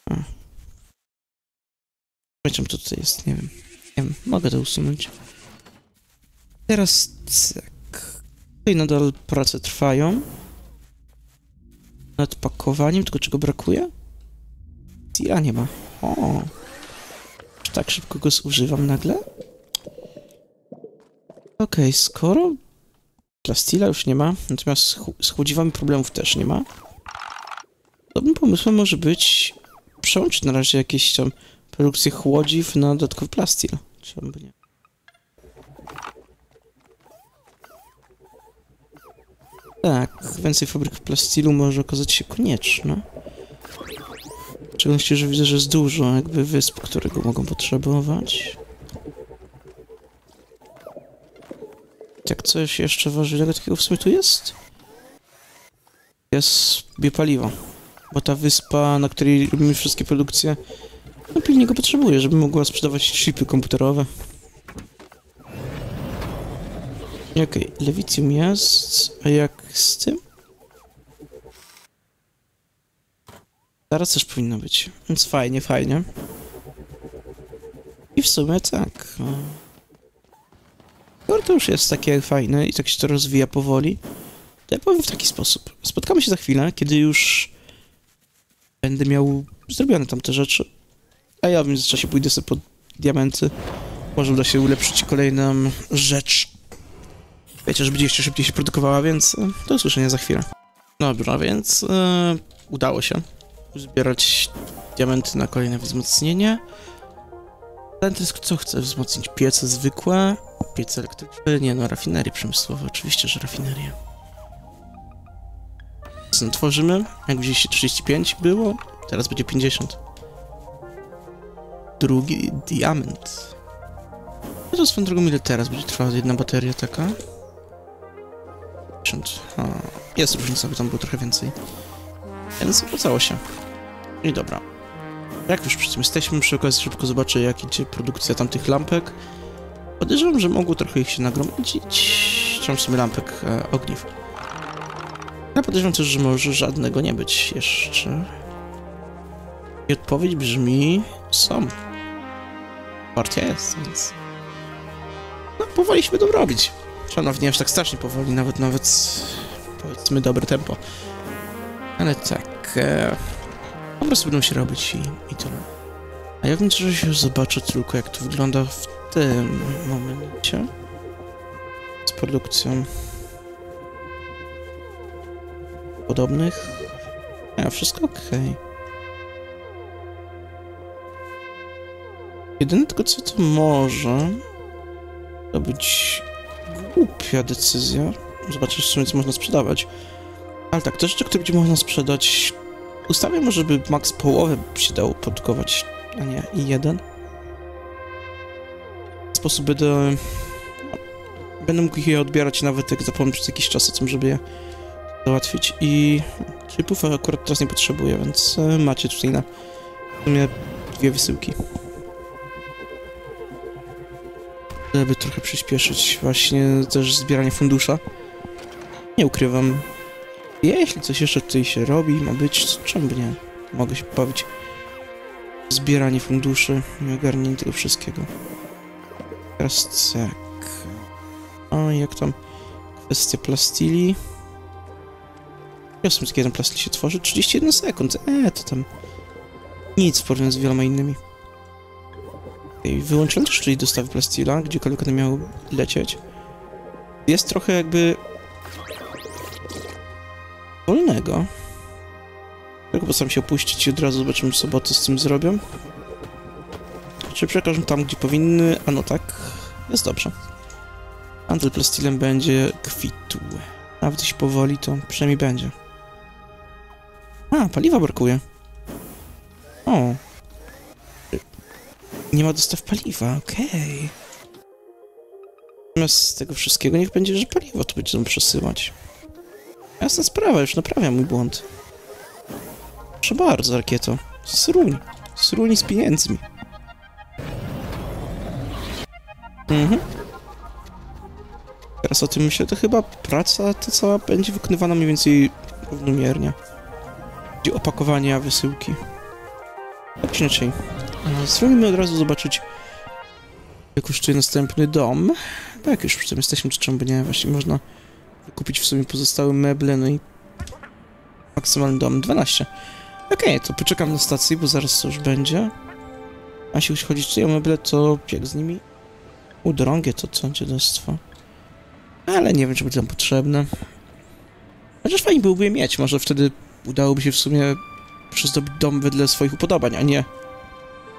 A. Czemu to tutaj jest, nie wiem. Nie wiem, mogę to usunąć. Teraz tak. Tutaj nadal prace trwają. Nad pakowaniem, tylko czego brakuje? Ja nie ma. O. Czy tak szybko go zużywam nagle? Okej, okay, skoro plastila już nie ma, natomiast z, chłodziwami problemów też nie ma, dobrym pomysłem może być przełączyć na razie jakieś tam produkcję chłodziw na dodatkowy plastil. Czemu nie? Tak, więcej fabryk plastilu może okazać się konieczne. W szczególności, że widzę, że jest dużo jakby wysp, które go mogą potrzebować. Jak coś jeszcze ważnego takiego w sumie tu jest? Jest biopaliwo. Bo ta wyspa, na której robimy wszystkie produkcje, no pilnie go potrzebuje, żeby mogła sprzedawać chipy komputerowe. Okej, okay, lewicjum jest, a jak z tym? Zaraz też powinno być, więc fajnie, fajnie. I w sumie tak. No to już jest takie fajne i tak się to rozwija powoli. To ja powiem w taki sposób. Spotkamy się za chwilę, kiedy już będę miał zrobione tam te rzeczy. A ja w międzyczasie pójdę sobie po diamenty. Może uda się ulepszyć kolejną rzecz. Wiecie, że będzie jeszcze szybciej się produkowała, więc e, do usłyszenia za chwilę. Dobra, więc e, udało się zbierać diamenty na kolejne wzmocnienie. Ten tylko co chcę wzmocnić? Piece zwykłe, piece elektryczne, nie no, rafinerie przemysłowe, oczywiście, że rafinerie. Co tworzymy? Jak widzieliście 35 było, teraz będzie 50. Drugi diament. No to swoją drogą ile teraz będzie trwała jedna bateria taka? 50. A, jest różnica, bo tam było trochę więcej. Więc opłacało się. I dobra. Jak już przy tym jesteśmy, przy okazji szybko zobaczę, jak idzie produkcja tamtych lampek. Podejrzewam, że mogło trochę ich się nagromadzić. Trzymam sobie lampek e, ogniw. Ale podejrzewam też, że może żadnego nie być jeszcze. I odpowiedź brzmi... są. Partia jest, więc... No, powoli się będą robić. Szanowni, aż tak strasznie powoli, nawet, nawet... Powiedzmy, dobre tempo. Ale tak... E... Po prostu będą się robić i, i tyle. A ja w międzyczasie zobaczę tylko, jak to wygląda w tym momencie. Z produkcją podobnych. A, wszystko ok. Jedyne tylko co to może to być głupia decyzja. Zobaczysz w sumie co można sprzedawać. Ale tak, te rzeczy, które będzie można sprzedać Ustawię może, by max połowę się dało produkować, a nie jeden. Sposób będę... Będę mógł je odbierać nawet jak zapomnę przez jakiś czas o tym, żeby je załatwić i chipów akurat teraz nie potrzebuję, więc e, macie tutaj na w sumie dwie wysyłki. Żeby trochę przyspieszyć właśnie też zbieranie fundusza. Nie ukrywam, jeśli coś jeszcze tutaj się robi, ma być, czemu nie? Mogę się bawić. zbieranie funduszy i ogarnięcie tego wszystkiego. Teraz tak. A jak tam kwestia plastili? Jasne, jeden plastil się tworzy? 31 sekund. Eee, to tam nic w porównaniu z wieloma innymi. I wyłączyłem też czyli dostawy plastila, gdziekolwiek one miały lecieć. Jest trochę jakby... wolnego. Tylko postaram się opuścić i od razu zobaczymy, co z tym zrobią. Czy przekażą tam, gdzie powinny? A no tak, jest dobrze. Handel plastilem będzie kwitł. Nawet jeśli powoli, to przynajmniej będzie. A, paliwa brakuje. O. Nie ma dostaw paliwa, okej. Zamiast tego wszystkiego niech będzie, że paliwo tu będziemy przesyłać. Jasna sprawa, już naprawiam mój błąd. Proszę bardzo, rakieto. Sruń. Sruń z pieniędzmi. Mhm. Teraz o tym myślę, to chyba praca ta cała będzie wykonywana mniej więcej równomiernie. Chodzi o opakowanie, a wysyłki. Tak czy inaczej. Spróbujmy od razu zobaczyć, jak kosztuje następny dom. Bo jak już przy tym jesteśmy, to czemu nie? Właśnie można wykupić w sumie pozostałe meble, no i maksymalny dom 12. Okej, to poczekam na stacji, bo zaraz już będzie. A jeśli chodzi o meble, to jak z nimi? U, to co. Ale nie wiem, czy będzie nam potrzebne. Chociaż fajnie byłoby je mieć, może wtedy udałoby się w sumie przyzdobić dom wedle swoich upodobań, a nie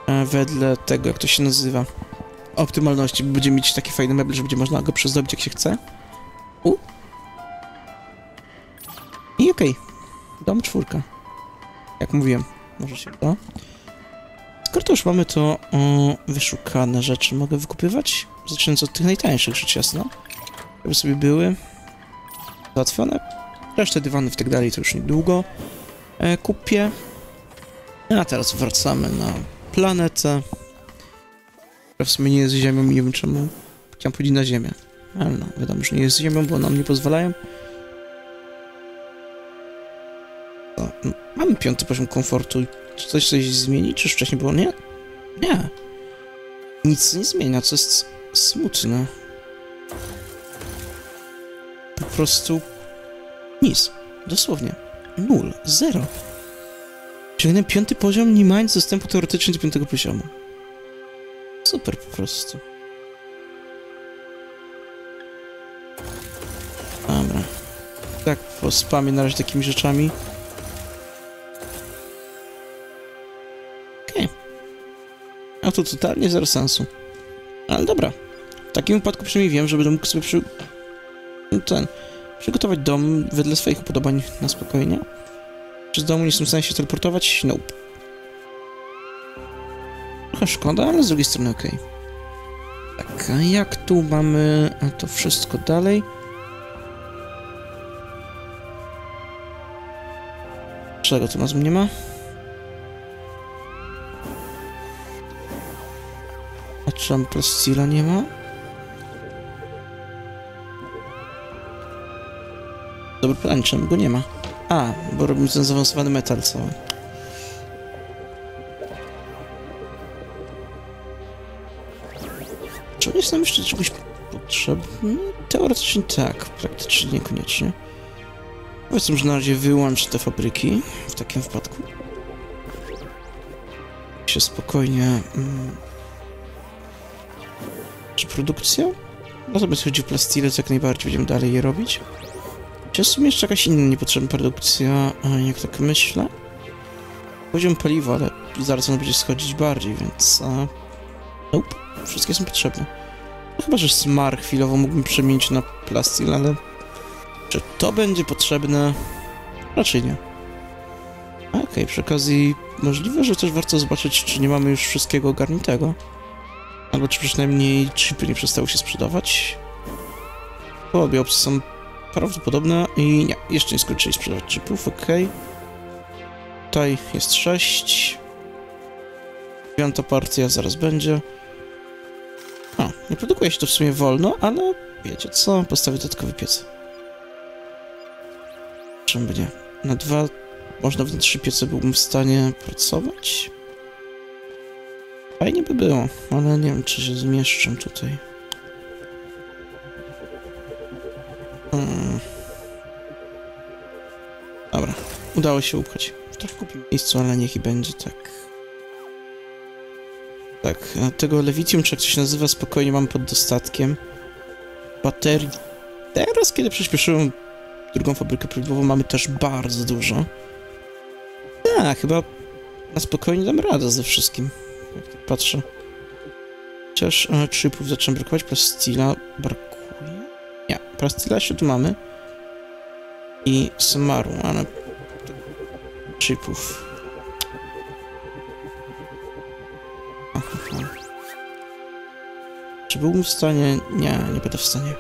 e, wedle tego, jak to się nazywa. Optymalności, będzie mieć takie fajne meble, że będzie można go przyzdobić jak się chce. U. I okej. Dom czwórka. Jak mówiłem, może się uda. Skoro to już mamy to o, wyszukane rzeczy, mogę wykupywać? Zaczynając od tych najtańszych, rzecz jasna. Żeby sobie były załatwione. Resztę dywanów i tak dalej to już niedługo e, kupię. A teraz wracamy na planetę. W sumie nie jest Ziemią nie wiem czemu chciałem powiedzieć na Ziemię. Ale no, wiadomo, że nie jest Ziemią, bo nam nie pozwalają. No, mamy piąty poziom komfortu. Czy coś coś zmieni? Czy już wcześniej było? Nie? Nie. Nic nie zmienia, co jest smutne. Po prostu nic. Dosłownie. Nul. Zero. Osiągnę piąty poziom, nie mając dostępu teoretycznie do piątego poziomu. Super po prostu. Dobra. Tak, po spamie na razie takimi rzeczami. Okej. Okay. A to totalnie zero sensu. Ale dobra. Takim wypadku przynajmniej wiem, że będę mógł sobie przy... ten... Przygotować dom wedle swoich upodobań na spokojnie. Czy z domu nie jestem w stanie się teleportować? Nope. Trochę szkoda, ale z drugiej strony. Okay. Tak, a jak tu mamy to wszystko dalej? Czego tu nas nie ma? A czemu plastila nie ma? Dobry pytanie, czemu go nie ma? A, bo robimy ten zaawansowany metal cały. Czy on jest nam jeszcze czegoś potrzebny? Teoretycznie tak, praktycznie niekoniecznie. Powiedzmy, że na razie wyłącz te fabryki w takim wypadku. Się spokojnie... Mm. Czy produkcja? No to bez chodzi o jak najbardziej będziemy dalej je robić. Czy jest w sumie jeszcze jakaś inna niepotrzebna produkcja, jak tak myślę? Poziom paliwa, ale zaraz on będzie schodzić bardziej, więc... A... Nope, wszystkie są potrzebne. No chyba, że smar chwilowo mógłbym przemienić na plastil, ale... Czy to będzie potrzebne? Raczej nie. Okej, okay, przy okazji możliwe, że też warto zobaczyć, czy nie mamy już wszystkiego ogarniętego. Albo czy przynajmniej chipy nie przestały się sprzedawać. To obie opcje są prawdopodobne i nie, jeszcze nie skończyli sprzedawać chipów, ok. Tutaj jest 6. Piąta partia zaraz będzie. A, nie produkuje się to w sumie wolno, ale wiecie co, postawię dodatkowy piec. Czemu nie? Na dwa, można w trzy piece byłbym w stanie pracować. Fajnie by było, ale nie wiem, czy się zmieszczę tutaj. Udało się upchać. Trochę kupi miejscu, ale niech i będzie tak. Tak, a tego lewitium, czy jak to się nazywa, spokojnie mam pod dostatkiem. Baterii. Teraz, kiedy przyspieszyłem drugą fabrykę prawidłową, mamy też bardzo dużo. Tak, chyba na spokojnie dam radę ze wszystkim. Jak tak patrzę. Chociaż e, chipów zacząłem brakować, plastila brakuje? Nie, plastila jeszcze tu mamy. I smaru, ale... chipów. Czy byłbym w stanie? Nie, nie będę w stanie.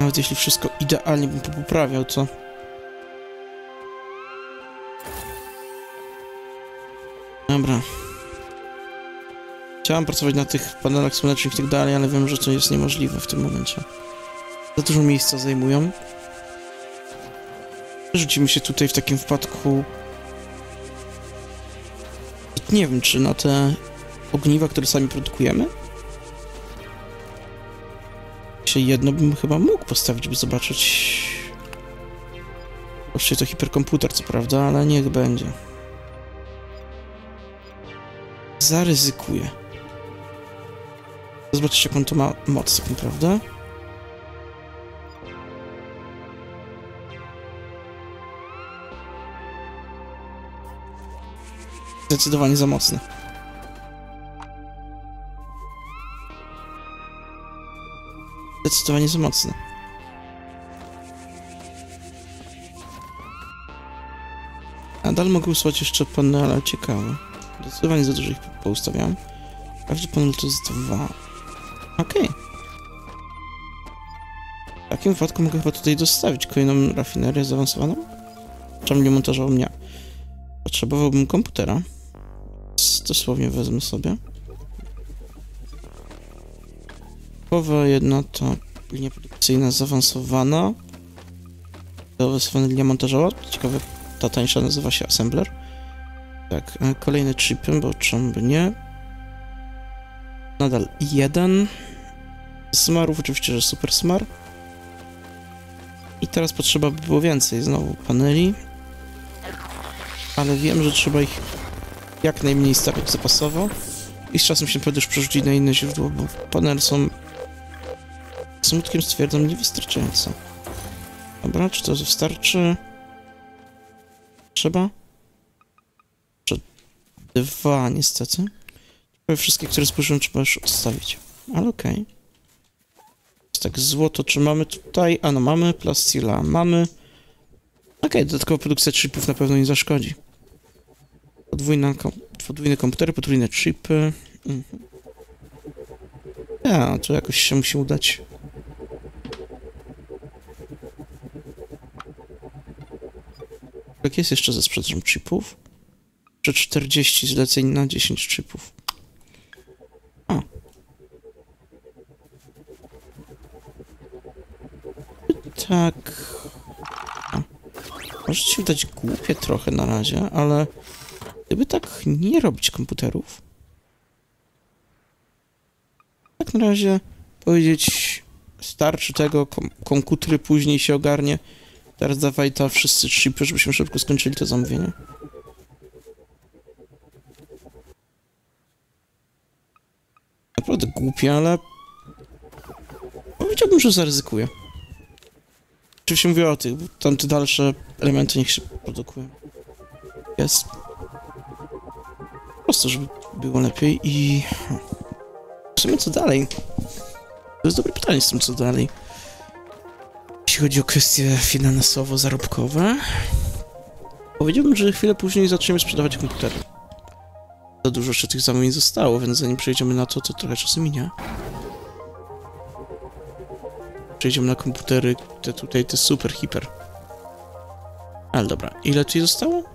Nawet jeśli wszystko idealnie bym poprawiał, to... Dobra. Chciałem pracować na tych panelach słonecznych i tak dalej, ale wiem, że to jest niemożliwe w tym momencie. Za dużo miejsca zajmują. Rzucimy się tutaj w takim wypadku... Nie wiem, czy na te ogniwa, które sami produkujemy? Się jedno bym chyba mógł postawić, by zobaczyć... Oczywiście to hiperkomputer, co prawda, ale niech będzie. Zaryzykuję. Zobaczyć, jaką to ma moc, tak Zdecydowanie za mocne. Zdecydowanie za mocne. Nadal mogę usuwać jeszcze panele, ciekawe. Zdecydowanie za dużo ich poustawiam. Prawdopodobnie to jest dwa. Okej. W takim wypadku mogę chyba tutaj dostawić kolejną rafinerię zaawansowaną. Czemu nie montażował mnie? Potrzebowałbym komputera. Dosłownie wezmę sobie. Jedna to linia produkcyjna zaawansowana. Zaawansowana linia montażowa. Ciekawe, ta tańsza nazywa się assembler. Tak, e, kolejne chipy, bo czemu by nie? Nadal jeden. Smarów oczywiście, że super smar. I teraz potrzeba by było więcej znowu paneli. Ale wiem, że trzeba ich jak najmniej stawiać zapasowo. I z czasem się pewnie już przerzucić na inne źródło, bo panele są smutkiem stwierdzam niewystarczająco. Dobra, czy to wystarczy? Trzeba? Czy dwa, niestety. Wszystkie, które spojrzyłem, trzeba już odstawić. Ale okej. Okay. Tak, złoto, czy mamy tutaj? A no, mamy. Plastila mamy. Okej, okay, dodatkowa produkcja chipów na pewno nie zaszkodzi. Podwójne komputery, podwójne chipy. Mhm. Ja, to jakoś się musi udać. Jak jest jeszcze ze sprzedażą chipów? Że 40 zleceń na 10 chipów. O. Tak. O. Może wydać głupie trochę na razie, ale gdyby tak nie robić komputerów, tak na razie powiedzieć starczy tego, kom komputery później się ogarnie. Teraz dawaj to wszyscy chipy, żebyśmy szybko skończyli to zamówienie. Naprawdę głupie, ale... Powiedziałbym, że zaryzykuję. Oczywiście mówię o tych, bo tamte dalsze elementy niech się produkują. Jest. Prostu, żeby było lepiej i... W sumie co dalej? To jest dobre pytanie z tym, co dalej. Jeśli chodzi o kwestie finansowo-zarobkowe, powiedziałbym, że chwilę później zaczniemy sprzedawać komputery. Za dużo jeszcze tych zamówień zostało, więc zanim przejdziemy na to, to trochę czasu minie. Przejdziemy na komputery, te tutaj, te super, hiper. Ale dobra, ile tutaj zostało?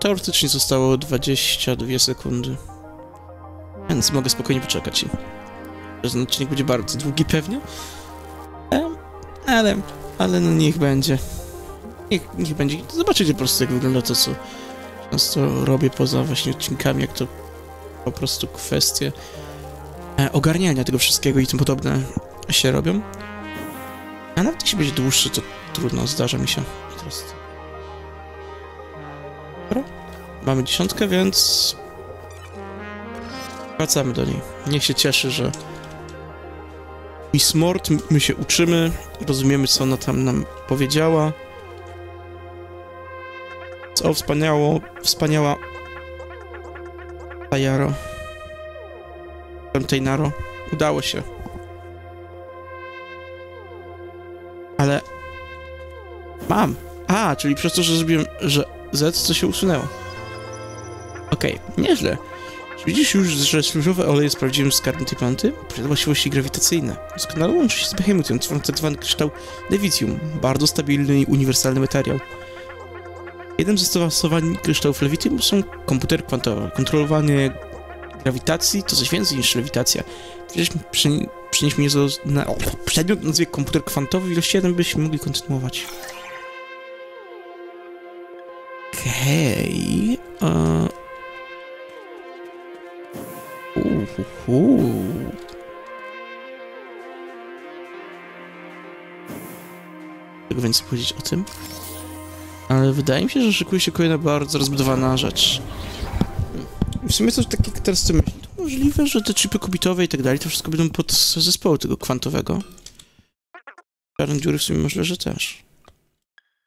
Teoretycznie zostało 22 sekundy. Więc mogę spokojnie poczekać. Ten odcinek będzie bardzo długi pewnie. Ale, ale no niech będzie. Niech, niech będzie. Zobaczycie po prostu jak wygląda to, co często robię poza właśnie odcinkami, jak to po prostu kwestie e, ogarniania tego wszystkiego i tym podobne się robią. A nawet jeśli będzie dłuższy, to trudno, zdarza mi się. I teraz... Dobra. Mamy dziesiątkę, więc... Wracamy do niej. Niech się cieszy, że... I Smort, my się uczymy, rozumiemy, co ona tam nam powiedziała. Co wspaniało, wspaniała... Tajaro. Containaro. Udało się. Ale... Mam. A, czyli przez to, że zrobiłem, że Z, to się usunęło. Okej, nieźle. Czy Widzisz już, że służowy olej jest prawdziwym skarbem tej planety? Posiada właściwości grawitacyjne. Doskonale łączy się z Behemothem, tworząc tak zwany kształt lewitium. Bardzo stabilny i uniwersalny materiał. Jednym ze zastosowań kryształów lewitium są komputery kwantowe. Kontrolowanie grawitacji to coś więcej niż lewitacja. Przenieśmy je na przedmiot nazwie komputer kwantowy, ilość 7 byśmy mogli kontynuować. Okej. Okay. Uhuhu. Tego więcej powiedzieć o tym. Ale wydaje mi się, że szykuje się kolejna bardzo rozbudowana rzecz. W sumie to takie teraz co myślę. To możliwe, że te chipy kubitowe i tak dalej, to wszystko będą pod zespołu tego kwantowego. Czarne dziury w sumie możliwe, że też.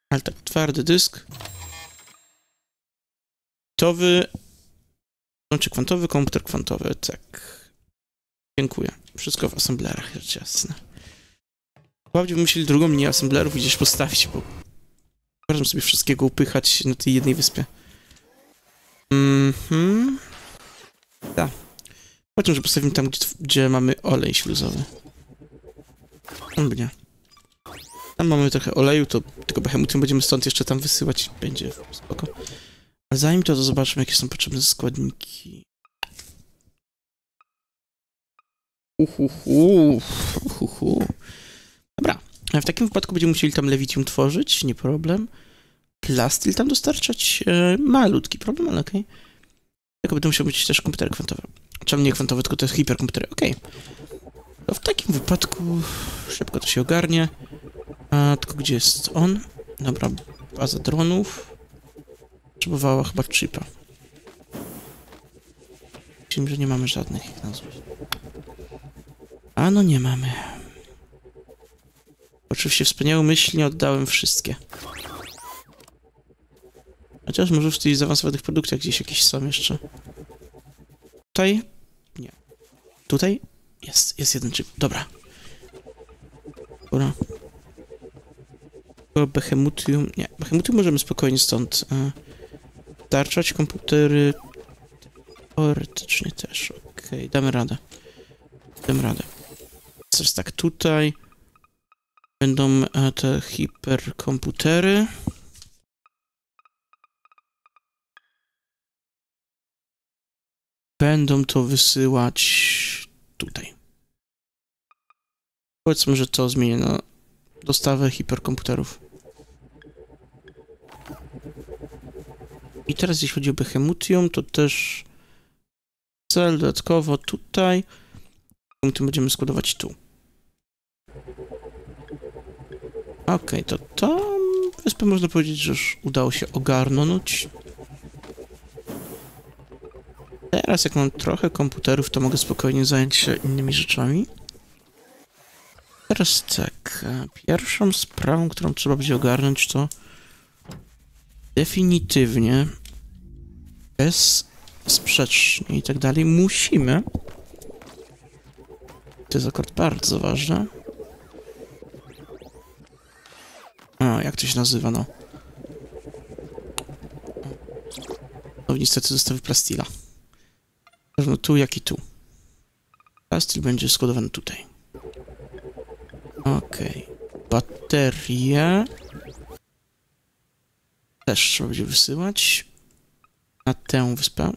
Ale tak, twardy dysk. Kwantowy... Czy kwantowy komputer kwantowy, tak. Dziękuję. Wszystko w assemblerach, rzecz jasna. Bardziej wymyślili drugą linię assemblerów gdzieś postawić, bo każą sobie wszystkiego upychać na tej jednej wyspie. Mhm. Tak. Chodźmy, że postawimy tam, gdzie, gdzie mamy olej śluzowy. Nie. Tam mamy trochę oleju, to tylko behemutem będziemy stąd jeszcze tam wysyłać. Będzie spoko. Ale zanim to, to zobaczmy, jakie są potrzebne składniki. Uhuhu. Uhuhu. Dobra. W takim wypadku będziemy musieli tam lewitium tworzyć, nie problem. Plastil tam dostarczać, e, malutki problem, ale okej. Okay. Tylko będą musiały być też komputery kwantowe. Czemu nie kwantowe, tylko jest hiperkomputery, okej. Okay. W takim wypadku szybko to się ogarnie. A, tylko gdzie jest on? Dobra, baza dronów. Potrzebowała chyba chipa. Myślę, że nie mamy żadnych ich nazwać. A no nie mamy. Oczywiście wspaniałomyślnie oddałem wszystkie. Chociaż może w tych zaawansowanych produktach gdzieś jakieś są jeszcze. Tutaj? Nie. Tutaj? Jest, jest jeden chip. Dobra. Dobra. Behemutium... Nie, Behemutium możemy spokojnie stąd e, tarczać. Komputery... Teoretycznie też. Okej, okay, damy radę. Damy radę. Teraz tak, tutaj będą e, te hiperkomputery. Będą to wysyłać tutaj. Powiedzmy, że to zmienię na dostawę hiperkomputerów. I teraz jeśli chodzi o Behemutium, to też cel dodatkowo tutaj. Punkty będziemy składować tu. Okej, okay, to to wyspę można powiedzieć, że już udało się ogarnąć. Teraz jak mam trochę komputerów, to mogę spokojnie zająć się innymi rzeczami. Teraz tak, pierwszą sprawą, którą trzeba będzie ogarnąć, to definitywnie, bezsprzecznie i tak dalej, musimy to jest akurat bardzo ważne. A, jak to się nazywa, no. No niestety zostały plastila. Zarówno tu, jak i tu. Plastil będzie składowany tutaj. Okej. Okay. Baterie. Też trzeba będzie wysyłać. Na tę wyspę.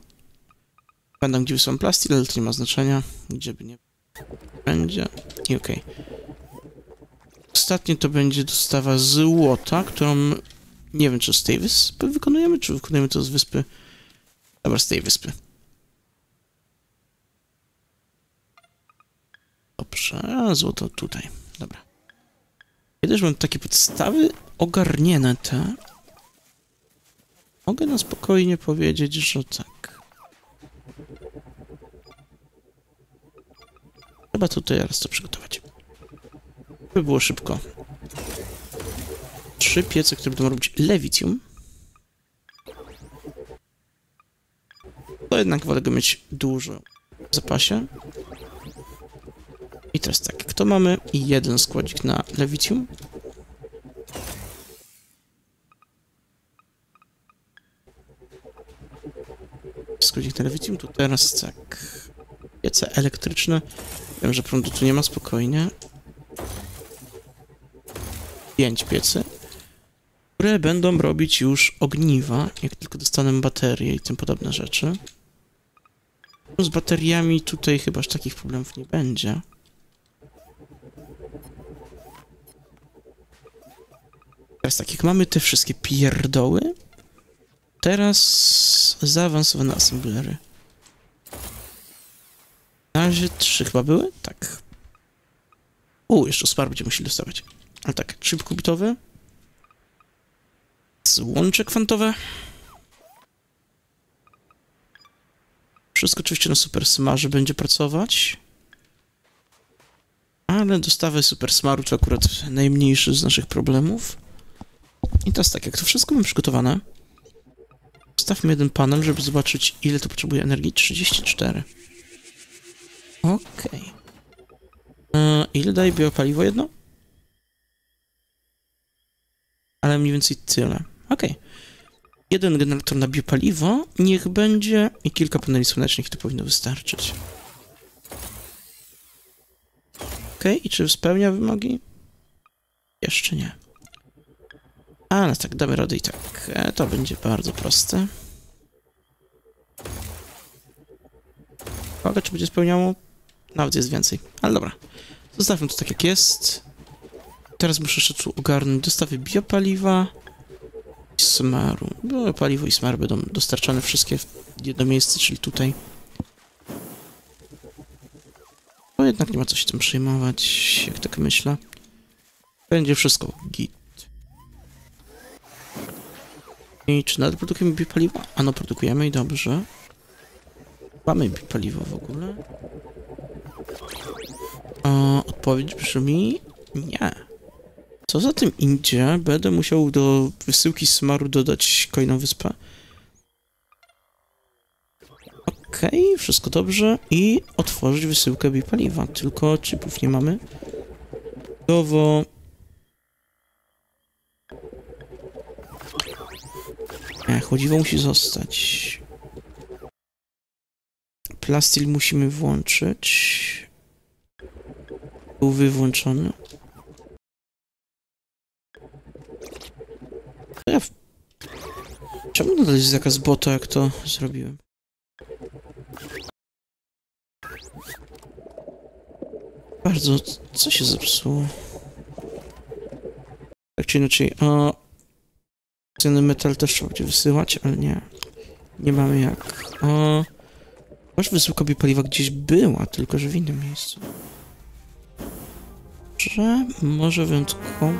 Będę gdzie wysyłam plastil, ale to nie ma znaczenia. Gdzie by nie będzie. I okej. Okay. Ostatnie to będzie dostawa złota, którą Nie wiem, czy z tej wyspy wykonujemy, czy wykonujemy to z wyspy... Dobra, z tej wyspy. Dobrze, a złoto tutaj. Dobra. Kiedy już mam takie podstawy ogarnięte, mogę na spokojnie powiedzieć, że tak. Trzeba tutaj teraz to przygotować. By było szybko. Trzy piece, które będą robić lewitium. To jednak wolę go mieć dużo w zapasie. I teraz tak, kto mamy? Jeden składzik na lewitium. Na lewitium, to teraz tak. Piece elektryczne. Wiem, że prądu tu nie ma, spokojnie. Pięć piecy, które będą robić już ogniwa, jak tylko dostanę baterie i tym podobne rzeczy. No, z bateriami tutaj chyba aż takich problemów nie będzie. Teraz tak, jak mamy te wszystkie pierdoły, teraz zaawansowane assemblery. Na razie trzy chyba były? Tak. U, jeszcze spar będziemy musieli dostawać. Ale tak, chip kubitowy. Złącze kwantowe. Wszystko oczywiście na Super Smarze będzie pracować. Ale dostawy Super Smaru to akurat najmniejszy z naszych problemów. I teraz tak, jak to wszystko mam przygotowane, Wstawmy jeden panel, żeby zobaczyć, ile to potrzebuje energii. 34. Okej. Okay. E, ile daje biopaliwo jedno? Ale mniej więcej tyle. Okej. Okay. Jeden generator na biopaliwo, niech będzie i kilka paneli słonecznych, to powinno wystarczyć. Okej, okay. i czy spełnia wymogi? Jeszcze nie. Ale tak, damy radę i tak. E, to będzie bardzo proste. Uwaga, czy będzie spełniało? Nawet jest więcej, ale dobra. Zostawmy to tak jak jest. Teraz muszę jeszcze tu ogarnąć dostawy biopaliwa i smaru. Biopaliwo i smar będą dostarczane wszystkie w jedno miejsce, czyli tutaj. Bo jednak nie ma co się tym przejmować, jak tak myślę. Będzie wszystko git. I czy nadal produkujemy biopaliwo? Ano, produkujemy i dobrze. Mamy biopaliwo w ogóle? O, odpowiedź brzmi nie. Co za tym idzie, będę musiał do wysyłki smaru dodać kolejną wyspę. Okej, okay, wszystko dobrze. I otworzyć wysyłkę biopaliwa. Tylko chipów nie mamy. Dowo Nie, chodziwo musi zostać. Plastil musimy włączyć. Był wyłączony. Ja w... Czemu nadal jest zakaz bota, jak to zrobiłem? Bardzo... Co się zepsuło? Tak czy inaczej, a... Ceny metal też trzeba będzie wysyłać, ale nie. Nie mamy jak. O, masz wysyłka biopaliwa gdzieś była, tylko że w innym miejscu. Że może wyjątkowo...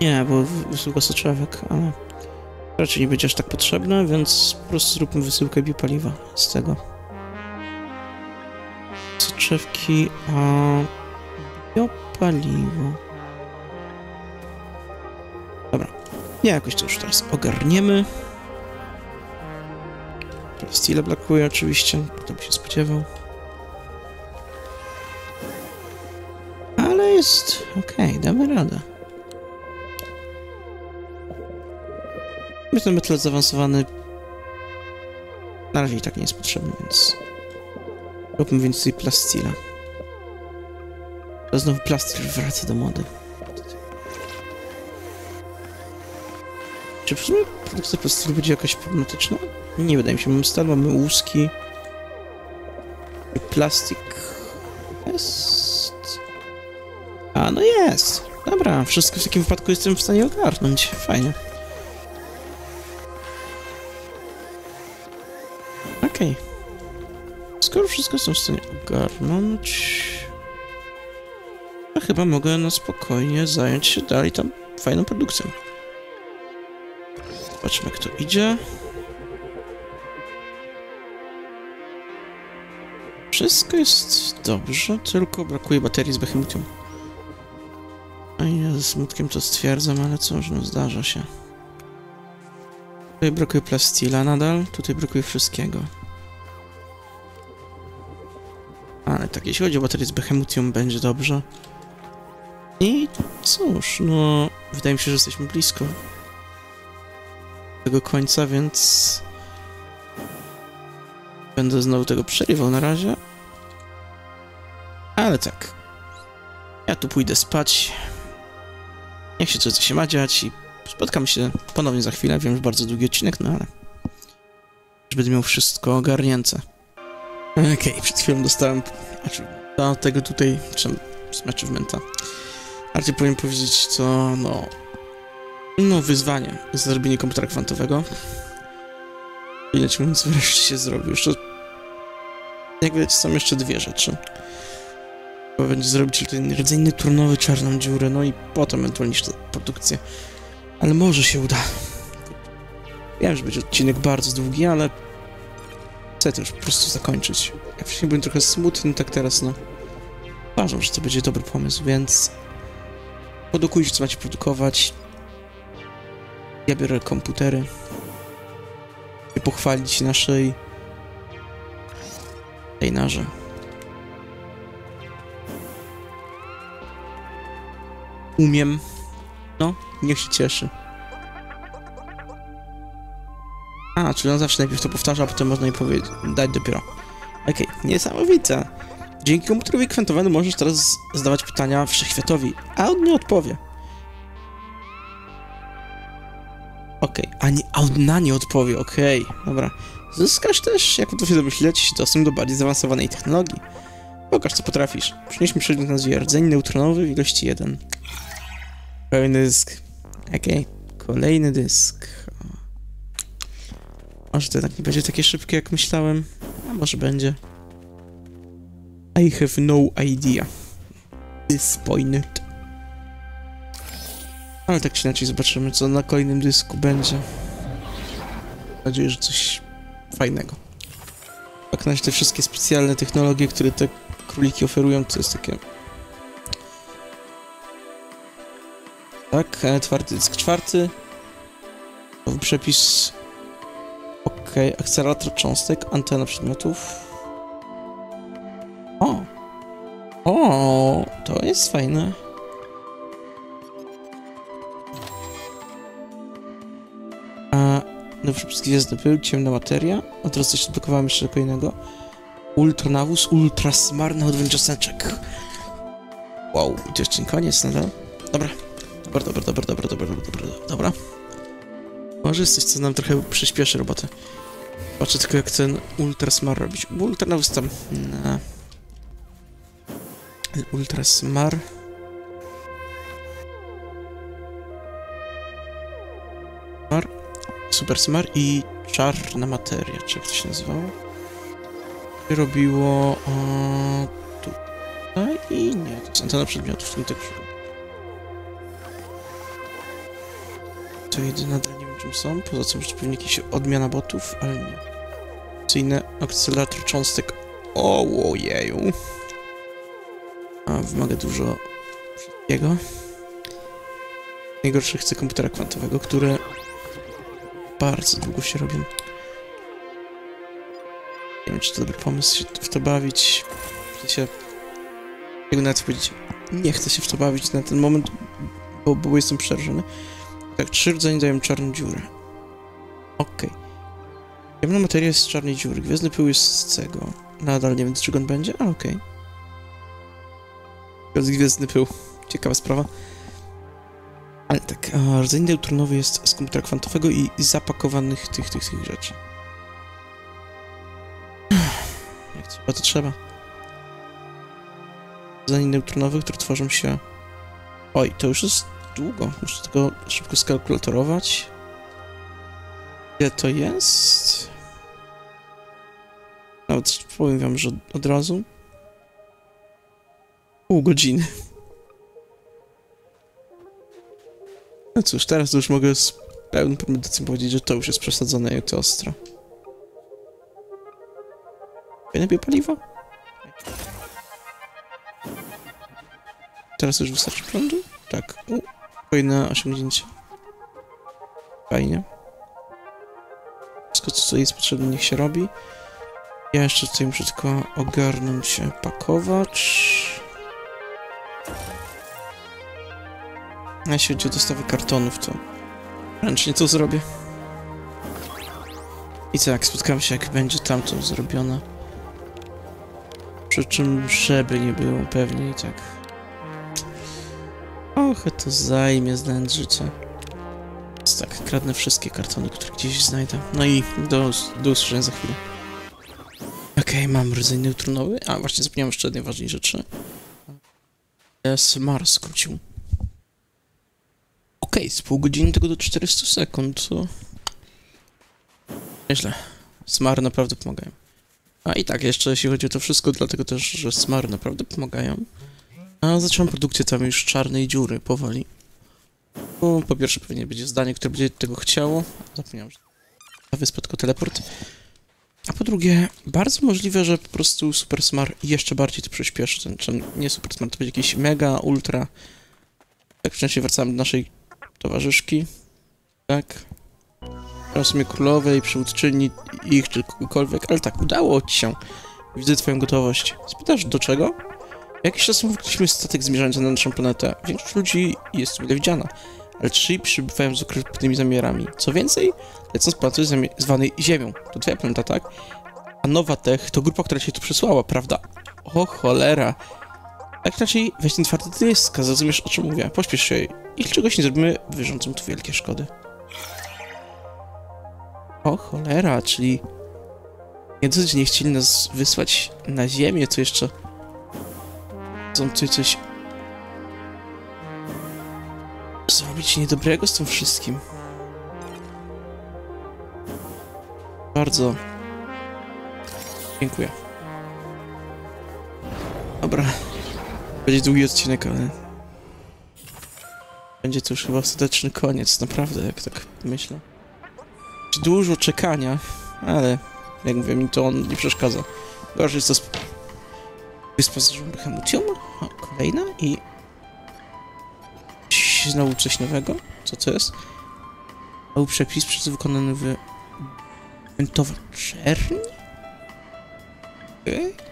Nie, bo wysyłka soczewek, ale raczej nie będzie aż tak potrzebna, więc po prostu zróbmy wysyłkę biopaliwa z tego. Soczewki, a biopaliwo. Nie, jakoś to już teraz ogarniemy. Stile blokuje oczywiście, kto by się spodziewał. Ale jest okej, okay, damy radę. Ten metal zaawansowany na razie i tak nie jest potrzebny, więc róbmy więcej plastila. To znowu plastil wraca do mody. Czy w sumie produkcja plastiku będzie jakaś problematyczna? Nie wydaje mi się. Mamy stal, mamy łuski. Plastik... Jest... A, no jest! Dobra, wszystko w takim wypadku jestem w stanie ogarnąć. Fajnie. Okej. Skoro wszystko jestem w stanie ogarnąć... To chyba mogę na spokojnie zająć się dalej tam fajną produkcją. Zobaczmy jak to idzie. Wszystko jest dobrze, tylko brakuje baterii z Behemothum. A ja ze smutkiem to stwierdzam, ale cóż, no zdarza się. Tutaj brakuje plastila nadal, tutaj brakuje wszystkiego. Ale tak, jeśli chodzi o baterię z Behemothum, będzie dobrze. I cóż, no, wydaje mi się, że jesteśmy blisko tego końca, więc będę znowu tego przerywał na razie. Ale tak, ja tu pójdę spać. Niech się coś się ma dziać i spotkam się ponownie za chwilę. Wiem, że bardzo długi odcinek, no ale już będę miał wszystko ogarnięte. Okej, okay, przed chwilą dostałem znaczy, do tego tutaj, czy z achievementa. Bardziej powinien powiedzieć to, no, no wyzwanie, zrobienie komputera kwantowego. Inaczej mówiąc, wreszcie się zrobił. Jeszcze, jak widać, są jeszcze dwie rzeczy. Trzeba będzie zrobić ten rdzenny turnowy czarną dziurę, no i potem ewentualnie jeszcze produkcję. Ale może się uda. Wiem, że będzie odcinek bardzo długi, ale chcę już po prostu zakończyć. Ja wcześniej byłem trochę smutny, tak teraz no... Uważam, że to będzie dobry pomysł, więc... Produkujcie, co macie produkować. Ja biorę komputery. I pochwalić naszej... tej narze. Umiem. No, niech się cieszy. A, czyli on zawsze najpierw to powtarza, a potem można jej dać dopiero. Okej, okay. niesamowite. Dzięki komputerowi kwantowemu możesz teraz zadawać pytania wszechświatowi, a on nie odpowie. Okej, okay. a, nie, a na nie odpowie, okej, okay. dobra. Zyskasz też, jak się domyśleć, dostęp do bardziej zaawansowanej technologii. Pokaż, co potrafisz. Przynieś mi przedmiot nazwie rdzeń neutronowy w ilości 1. Kolejny dysk. Okej, okay. kolejny dysk. Może to jednak nie będzie takie szybkie, jak myślałem. A może będzie. I have no idea. Disappointed. Ale tak czy inaczej zobaczymy, co na kolejnym dysku będzie. Mam nadzieję, że coś fajnego. Tak na te wszystkie specjalne technologie, które te króliki oferują, to jest takie... Tak, twardy dysk czwarty. Nowy przepis Ok, akcelerator cząstek, antena przedmiotów. O! O, to jest fajne. A, nowy przepis gwiezdny pył, ciemna materia. A teraz coś odblokowałem jeszcze kolejnego. Ultranawus, ultrasmarny odwęcz cząsteczek. Wow, to nie koniec nadal. Dobra. Dobra, dobra, dobra, dobra, dobra, dobra, dobra. Może jest coś, co nam trochę przyspieszy robotę. Patrzę tylko jak ten Ultrasmar robić. Ultranawus tam... Na... Ultrasmar... Super Smar i Czarna Materia, czy jak to się nazywało? Robiło... O, tutaj i nie, to jest antena przedmiotów, tym tak To jedyne nie wiem czym są, poza tym, że pewnie jakieś odmiana botów, ale nie. Akcyjny akcelerator cząstek. O, ojeju. A, wymaga dużo wszystkiego. Najgorsze chcę komputera kwantowego, które bardzo długo się robią. Nie wiem, czy to dobry pomysł się w to bawić. W sensie... Jak nawet powiedzieć, nie chcę się w to bawić na ten moment, bo, bo jestem przerażony. Tak, trzy rdzenie dają czarną dziurę. Okej. Okay. Ciemna materia jest z czarnej dziury, gwiezdny pył jest z tego. Nadal nie wiem, do czego on będzie, ale okej. Okay. Gwiezdny pył. Ciekawa sprawa. Ale tak, a rdzeń neutronowy jest z komputera kwantowego i zapakowanych tych, tych, tych rzeczy. Jak trzeba, to trzeba. Rdzeń neutronowy, które tworzą się Oj, to już jest długo. Muszę tylko szybko skalkulatorować. Ile to jest? Nawet powiem wam, że od razu. Pół godziny. No cóż, teraz już mogę z pełną premedytacją powiedzieć, że to już jest przesadzone i to ostro. Fajne biopaliwo? Teraz już wystarczy prądu? Tak. U, kolejne osiągnięcie. Fajnie. Wszystko, co jest potrzebne, niech się robi. Ja jeszcze tutaj muszę tylko ogarnąć pakowacz. Jeśli chodzi o dostawę kartonów, to ręcznie to zrobię. I jak spotkamy się, jak będzie tamto zrobione. Przy czym, żeby nie było pewnie i tak. Och, to zajmie znając życie. Więc tak, kradnę wszystkie kartony, które gdzieś znajdę. No i do, do usłyszenia za chwilę. Okej, mam rodzaj neutronowy. A, właśnie zapomniałem jeszcze jednej ważnej rzeczy. SMR skrócił. Okej, z pół godziny tego do 400 sekund. To... Nieźle. Smary naprawdę pomagają. A i tak, jeszcze jeśli chodzi o to wszystko, dlatego też, że smary naprawdę pomagają. A zaczynam produkcję tam już czarnej dziury, powoli. Bo po pierwsze pewnie będzie zdanie, które będzie tego chciało. Zapomniałem, że na wyspę tylko teleport. A po drugie, bardzo możliwe, że po prostu Super Smart jeszcze bardziej to przyspieszy. Ten, czy nie Super Smart, to będzie jakiś mega, ultra. Tak wcześniej wracamy do naszej towarzyszki. Tak. Mnie królowej, przywódczyni ich, czy kogokolwiek, ale tak, udało ci się. Widzę twoją gotowość. Spytasz, do czego? Jakiś czas temu wykryliśmy statek zmierzający na naszą planetę. Większość ludzi jest mile widziana, ale trzej przybywają z okropnymi zamiarami. Co więcej, lecą z planety zwanej Ziemią. To twoja planeta, tak? A Nowa Tech to grupa, która cię tu przysłała, prawda? O cholera. Tak raczej weź ten twardy dysk, zrozumiesz o czym mówię. Pośpiesz się i czegoś nie zrobimy, wyrządzą tu wielkie szkody. O cholera, czyli dosyć nie chcieli nas wysłać na Ziemię, to jeszcze chcą tutaj coś zrobić niedobrego z tym wszystkim. Bardzo dziękuję. Dobra. Będzie długi odcinek, ale będzie to już chyba ostateczny koniec, naprawdę, jak tak myślę. Dużo czekania, ale jak mówię, mi to on nie przeszkadza. Gorzej jest to sp- wyspa z Hemutium, a kolejna i znowu coś nowego. Co to jest? Nowy przepis przez wykonany w Wentowa Czerni? Okej.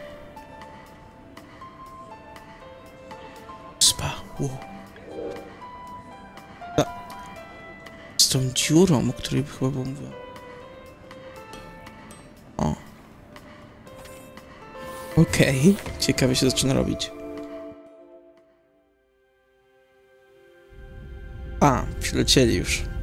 Z tą dziurą, o której chyba było mówiła. O. Okej, ciekawie się zaczyna robić. A, przylecieli już.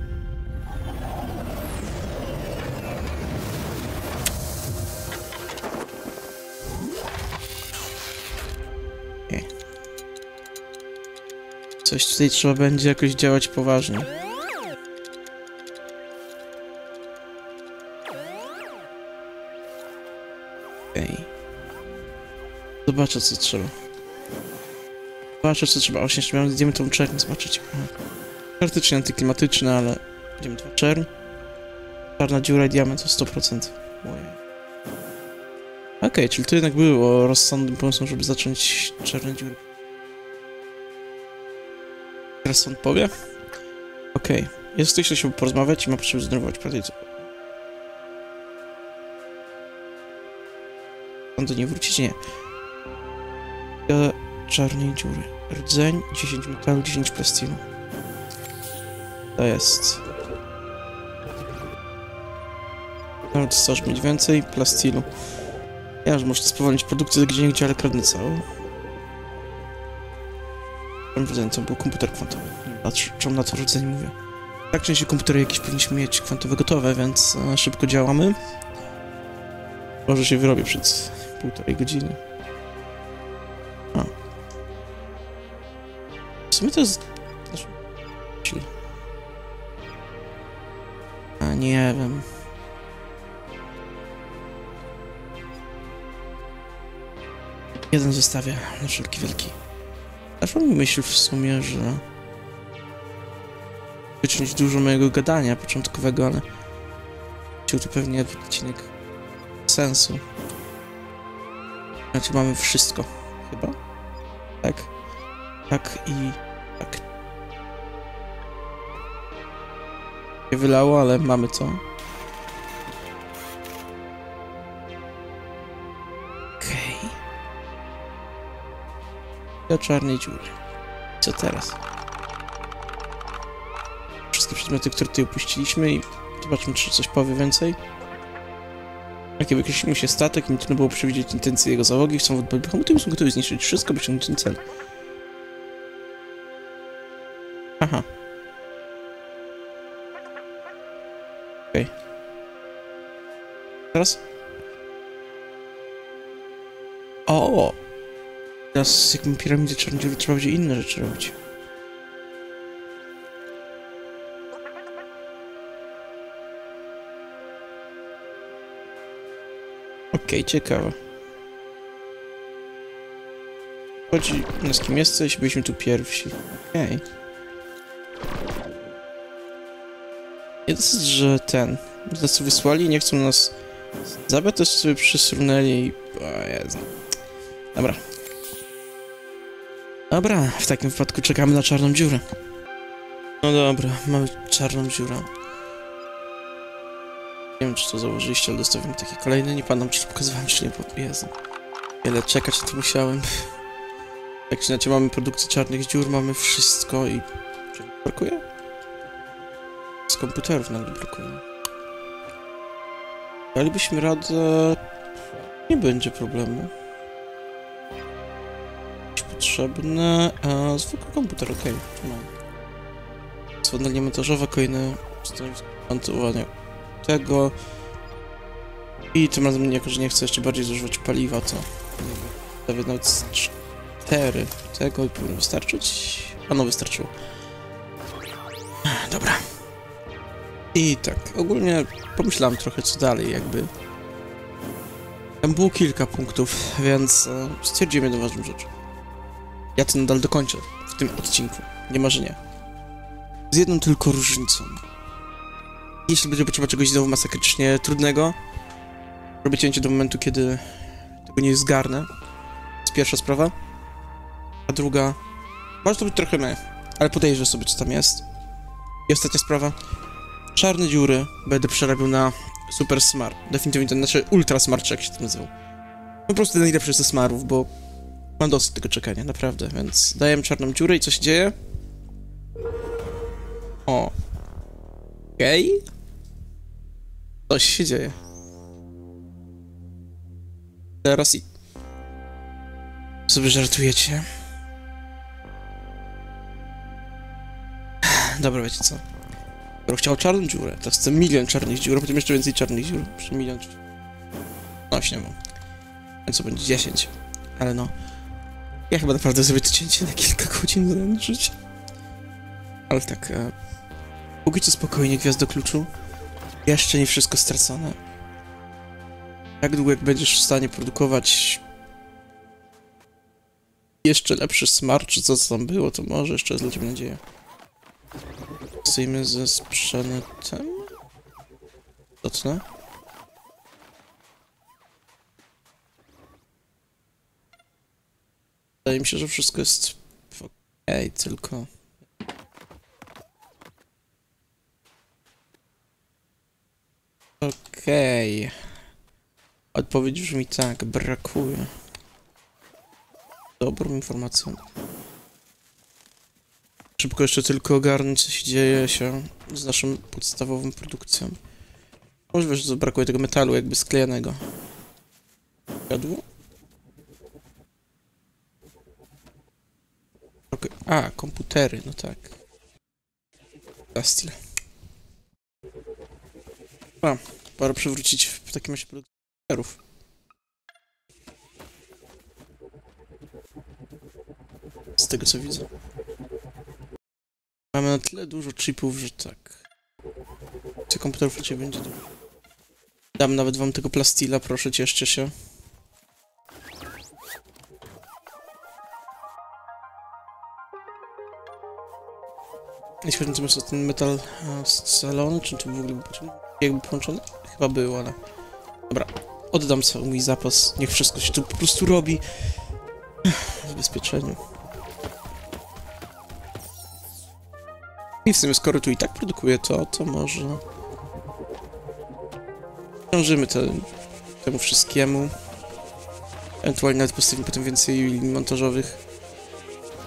Coś tutaj trzeba będzie jakoś działać poważnie. Okej. Zobaczę co trzeba. Zobaczę co trzeba. Właśnie jeszcze miałem tą czerń zobaczyć. Aha. Praktycznie antyklimatyczne, ale będziemy to czerń. Czarna dziura i diament to 100%. Ojej. Okej, czyli to jednak było rozsądnym pomysłem, żeby zacząć czarne dziury. Teraz stąd powie? Okej. Jest ktoś, kto się porozmawiać i ma potrzebę zdenerwować co... On do niej wrócić? Nie. Ja czarnej dziury. Rdzeń, 10 metalu, 10 plastinu. To jest. Nawet chcesz mieć więcej plastilu. Ja już muszę spowolnić produkcję gdzie niegdzie, ale kradnę całą. Tym rdzeń to był komputer kwantowy. Wiem, czemu na to rdzeń mówię. Tak częściej komputery jakieś powinniśmy mieć kwantowe gotowe, więc e, szybko działamy. Może się wyrobię przed półtorej godziny. A. W sumie to jest. A nie wiem. Jeden zostawia na wszelki wielki. Zaszła mi myśl w sumie, że... Wyciąć dużo mojego gadania początkowego, ale... Chciał tu pewnie odcinek sensu. Znaczy mamy wszystko, chyba? Tak. Tak i... tak. Nie wylało, ale mamy to. Do czarnej dziury. Co teraz? Wszystkie przedmioty, które tutaj upuściliśmy i zobaczmy, czy coś powie więcej. Jakie wykreślił się statek, im trudno było przewidzieć intencje jego załogi, chcą w odpowiedzi Bahamuty i są gotowi zniszczyć wszystko, by osiągnąć ten cel. Aha. Okej. Teraz? O! Teraz jak mamy piramidę czarnodziury, trzeba będzie inne rzeczy robić. Okej, ciekawe. Chodzi nas kim jesteś, byliśmy tu pierwsi. Okej. Jest, że ten... Nas tu wysłali nie chcą nas zabrać, to sobie przysunęli. O Jezu. Dobra. Dobra, w takim wypadku czekamy na czarną dziurę. No dobra, mamy czarną dziurę. Nie wiem, czy to założyliście, ale dostawimy takie kolejne. Nie pamiętam, czy to pokazywałem, czy nie. Jezu. Wiele czekać na to musiałem. Jak [laughs] czy inaczej mamy produkcję czarnych dziur, mamy wszystko i... Czego brakuje? Z komputerów nagle brakuje. Dalibyśmy radę... Nie będzie problemu. Potrzebne... A, zwykły komputer, okej. Okay. Mam. Słodnie montażowe, kolejne... Montowanie tego. I tym razem, jako że nie chcę jeszcze bardziej zużywać paliwa, to nawet nawet z cztery tego i powinno wystarczyć. A no, wystarczyło. Dobra. I tak, ogólnie pomyślałem trochę co dalej, jakby. Tam było kilka punktów, więc e, stwierdziłem jedną ważną rzecz. Ja to nadal dokończę w tym odcinku. Nie ma, że nie. Z jedną tylko różnicą. Jeśli będzie potrzeba czegoś znowu masakrycznie trudnego, robię cięcie do momentu, kiedy tego nie zgarnę. To jest pierwsza sprawa. A druga... Może to być trochę my, ale podejrzę sobie, co tam jest. I ostatnia sprawa. Czarne dziury będę przerabiał na super smart. Definitywnie to znaczy ultra smart, jak się to nazywał. Po prostu najlepszy ze smarów, bo mam dosyć tego czekania, naprawdę, więc daję czarną dziurę i co się dzieje? O. Okej. Okay. Coś się dzieje. Teraz i... Sobie żartujecie? Dobra, wiecie co? Skoro chciał czarną dziurę, to chcę milion czarnych dziur, potem jeszcze więcej czarnych dziur. Przy milion... No, nie mam. Więc co będzie 10. Ale no... Ja chyba naprawdę zrobię to cięcie na kilka godzin zręczyć. Ale tak... E... Póki co spokojnie, gwiazdo kluczu. Jeszcze nie wszystko stracone. Jak długo jak będziesz w stanie produkować jeszcze lepszy smart, czy co tam było, to może jeszcze jest dla ciebie nadzieja. Ze sprzętem. Docnę. Wydaje mi się, że wszystko jest okej, tylko... Okej. Okay. Odpowiedź brzmi tak, brakuje. Dobrą informacją. Szybko jeszcze tylko ogarnąć, co się dzieje się z naszą podstawową produkcją. Wiesz, że brakuje tego metalu jakby sklejonego. Jadło? A, komputery, no tak. Zastil. A, pora przywrócić w takim razie produktorów. Z tego co widzę. Mamy na tyle dużo chipów, że tak. Czy komputer w życie będzie. Dam nawet wam tego plastila, proszę, cieszcie się. Jeśli chodzi o ten metal e, salon, czy to w ogóle jakby połączony? Chyba był, ale... Dobra, oddam cały mój zapas, niech wszystko się tu po prostu robi. W zabezpieczeniu. I w sumie, skoro tu i tak produkuje to, to może... Dążymy te, temu wszystkiemu. Ewentualnie nawet postawimy potem więcej linii montażowych.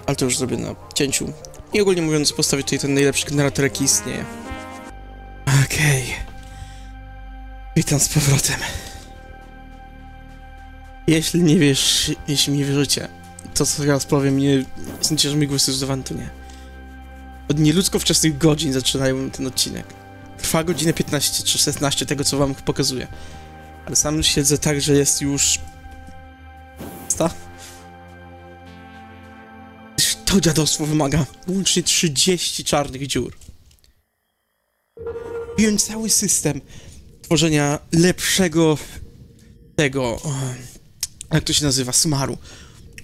Ale to już zrobię na cięciu. I ogólnie mówiąc, postawię tutaj ten najlepszy generator, jaki istnieje. Okej. Witam z powrotem. Jeśli nie wiesz, jeśli mi wierzycie, to co teraz powiem, nie sądzicie, że mi głos jest zdawany, to nie. Od nieludzko wczesnych godzin zaczynają ten odcinek. Trwa godzinę 15 czy 16 tego, co wam pokazuję. Ale sam siedzę tak, że jest już... Sta? To dziadostwo wymaga łącznie 30 czarnych dziur. Wziąć cały system tworzenia lepszego tego... o, Jak to się nazywa? Smaru.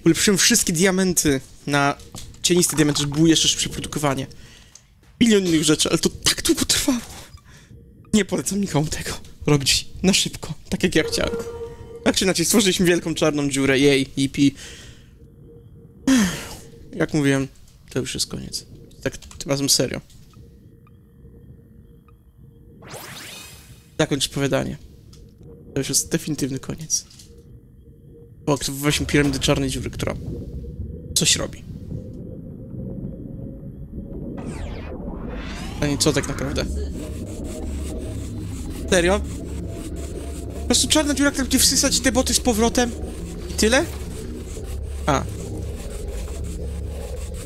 Ulepszyłem wszystkie diamenty na cieniste diamenty, żeby było jeszcze szybsze. Milion innych rzeczy, ale to tak długo trwało. Nie polecam nikomu tego robić na szybko, tak jak ja chciałem. Tak czy inaczej, stworzyliśmy wielką czarną dziurę, jej, yippee. Jak mówiłem, to już jest koniec. Tak tym razem serio. Zakończ opowiadanie. To już jest definitywny koniec. Aktywowaliśmy piramidę czarnej dziury, która coś robi. A nie, co tak naprawdę? Serio? Po prostu czarna dziura, która będzie wsysać te boty z powrotem? I tyle? A.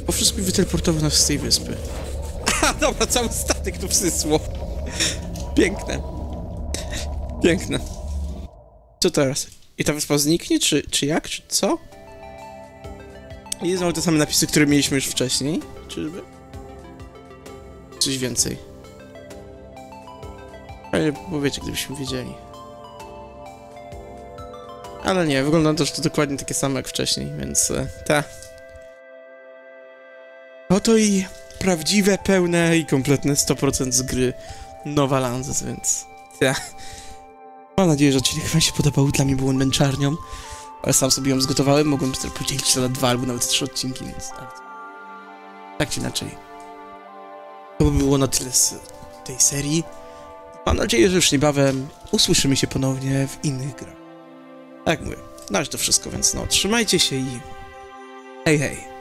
Po wszystkim wyteleportował nas z tej wyspy. A, [laughs] dobra, cały statek tu wsysło. Piękne. Piękne. Co teraz? I ta wyspa zniknie, czy, czy jak, czy co? I znowu te same napisy, które mieliśmy już wcześniej. Czyżby? Coś więcej. Fajnie powiecie, gdybyśmy wiedzieli. Ale nie, wygląda to, że to dokładnie takie samo jak wcześniej, więc e, ta. Oto i prawdziwe, pełne i kompletne 100% z gry Nowa Lanzas, więc ta. Mam nadzieję, że odcinek wam się podobał, dla mnie był on męczarnią, ale sam sobie ją zgotowałem, mogłem podzielić to na dwa albo nawet trzy odcinki, więc tak. Tak czy inaczej. To by było na tyle z tej serii. Mam nadzieję, że już niebawem usłyszymy się ponownie w innych grach. Tak jak mówię, na to wszystko, więc no, trzymajcie się i hej hej.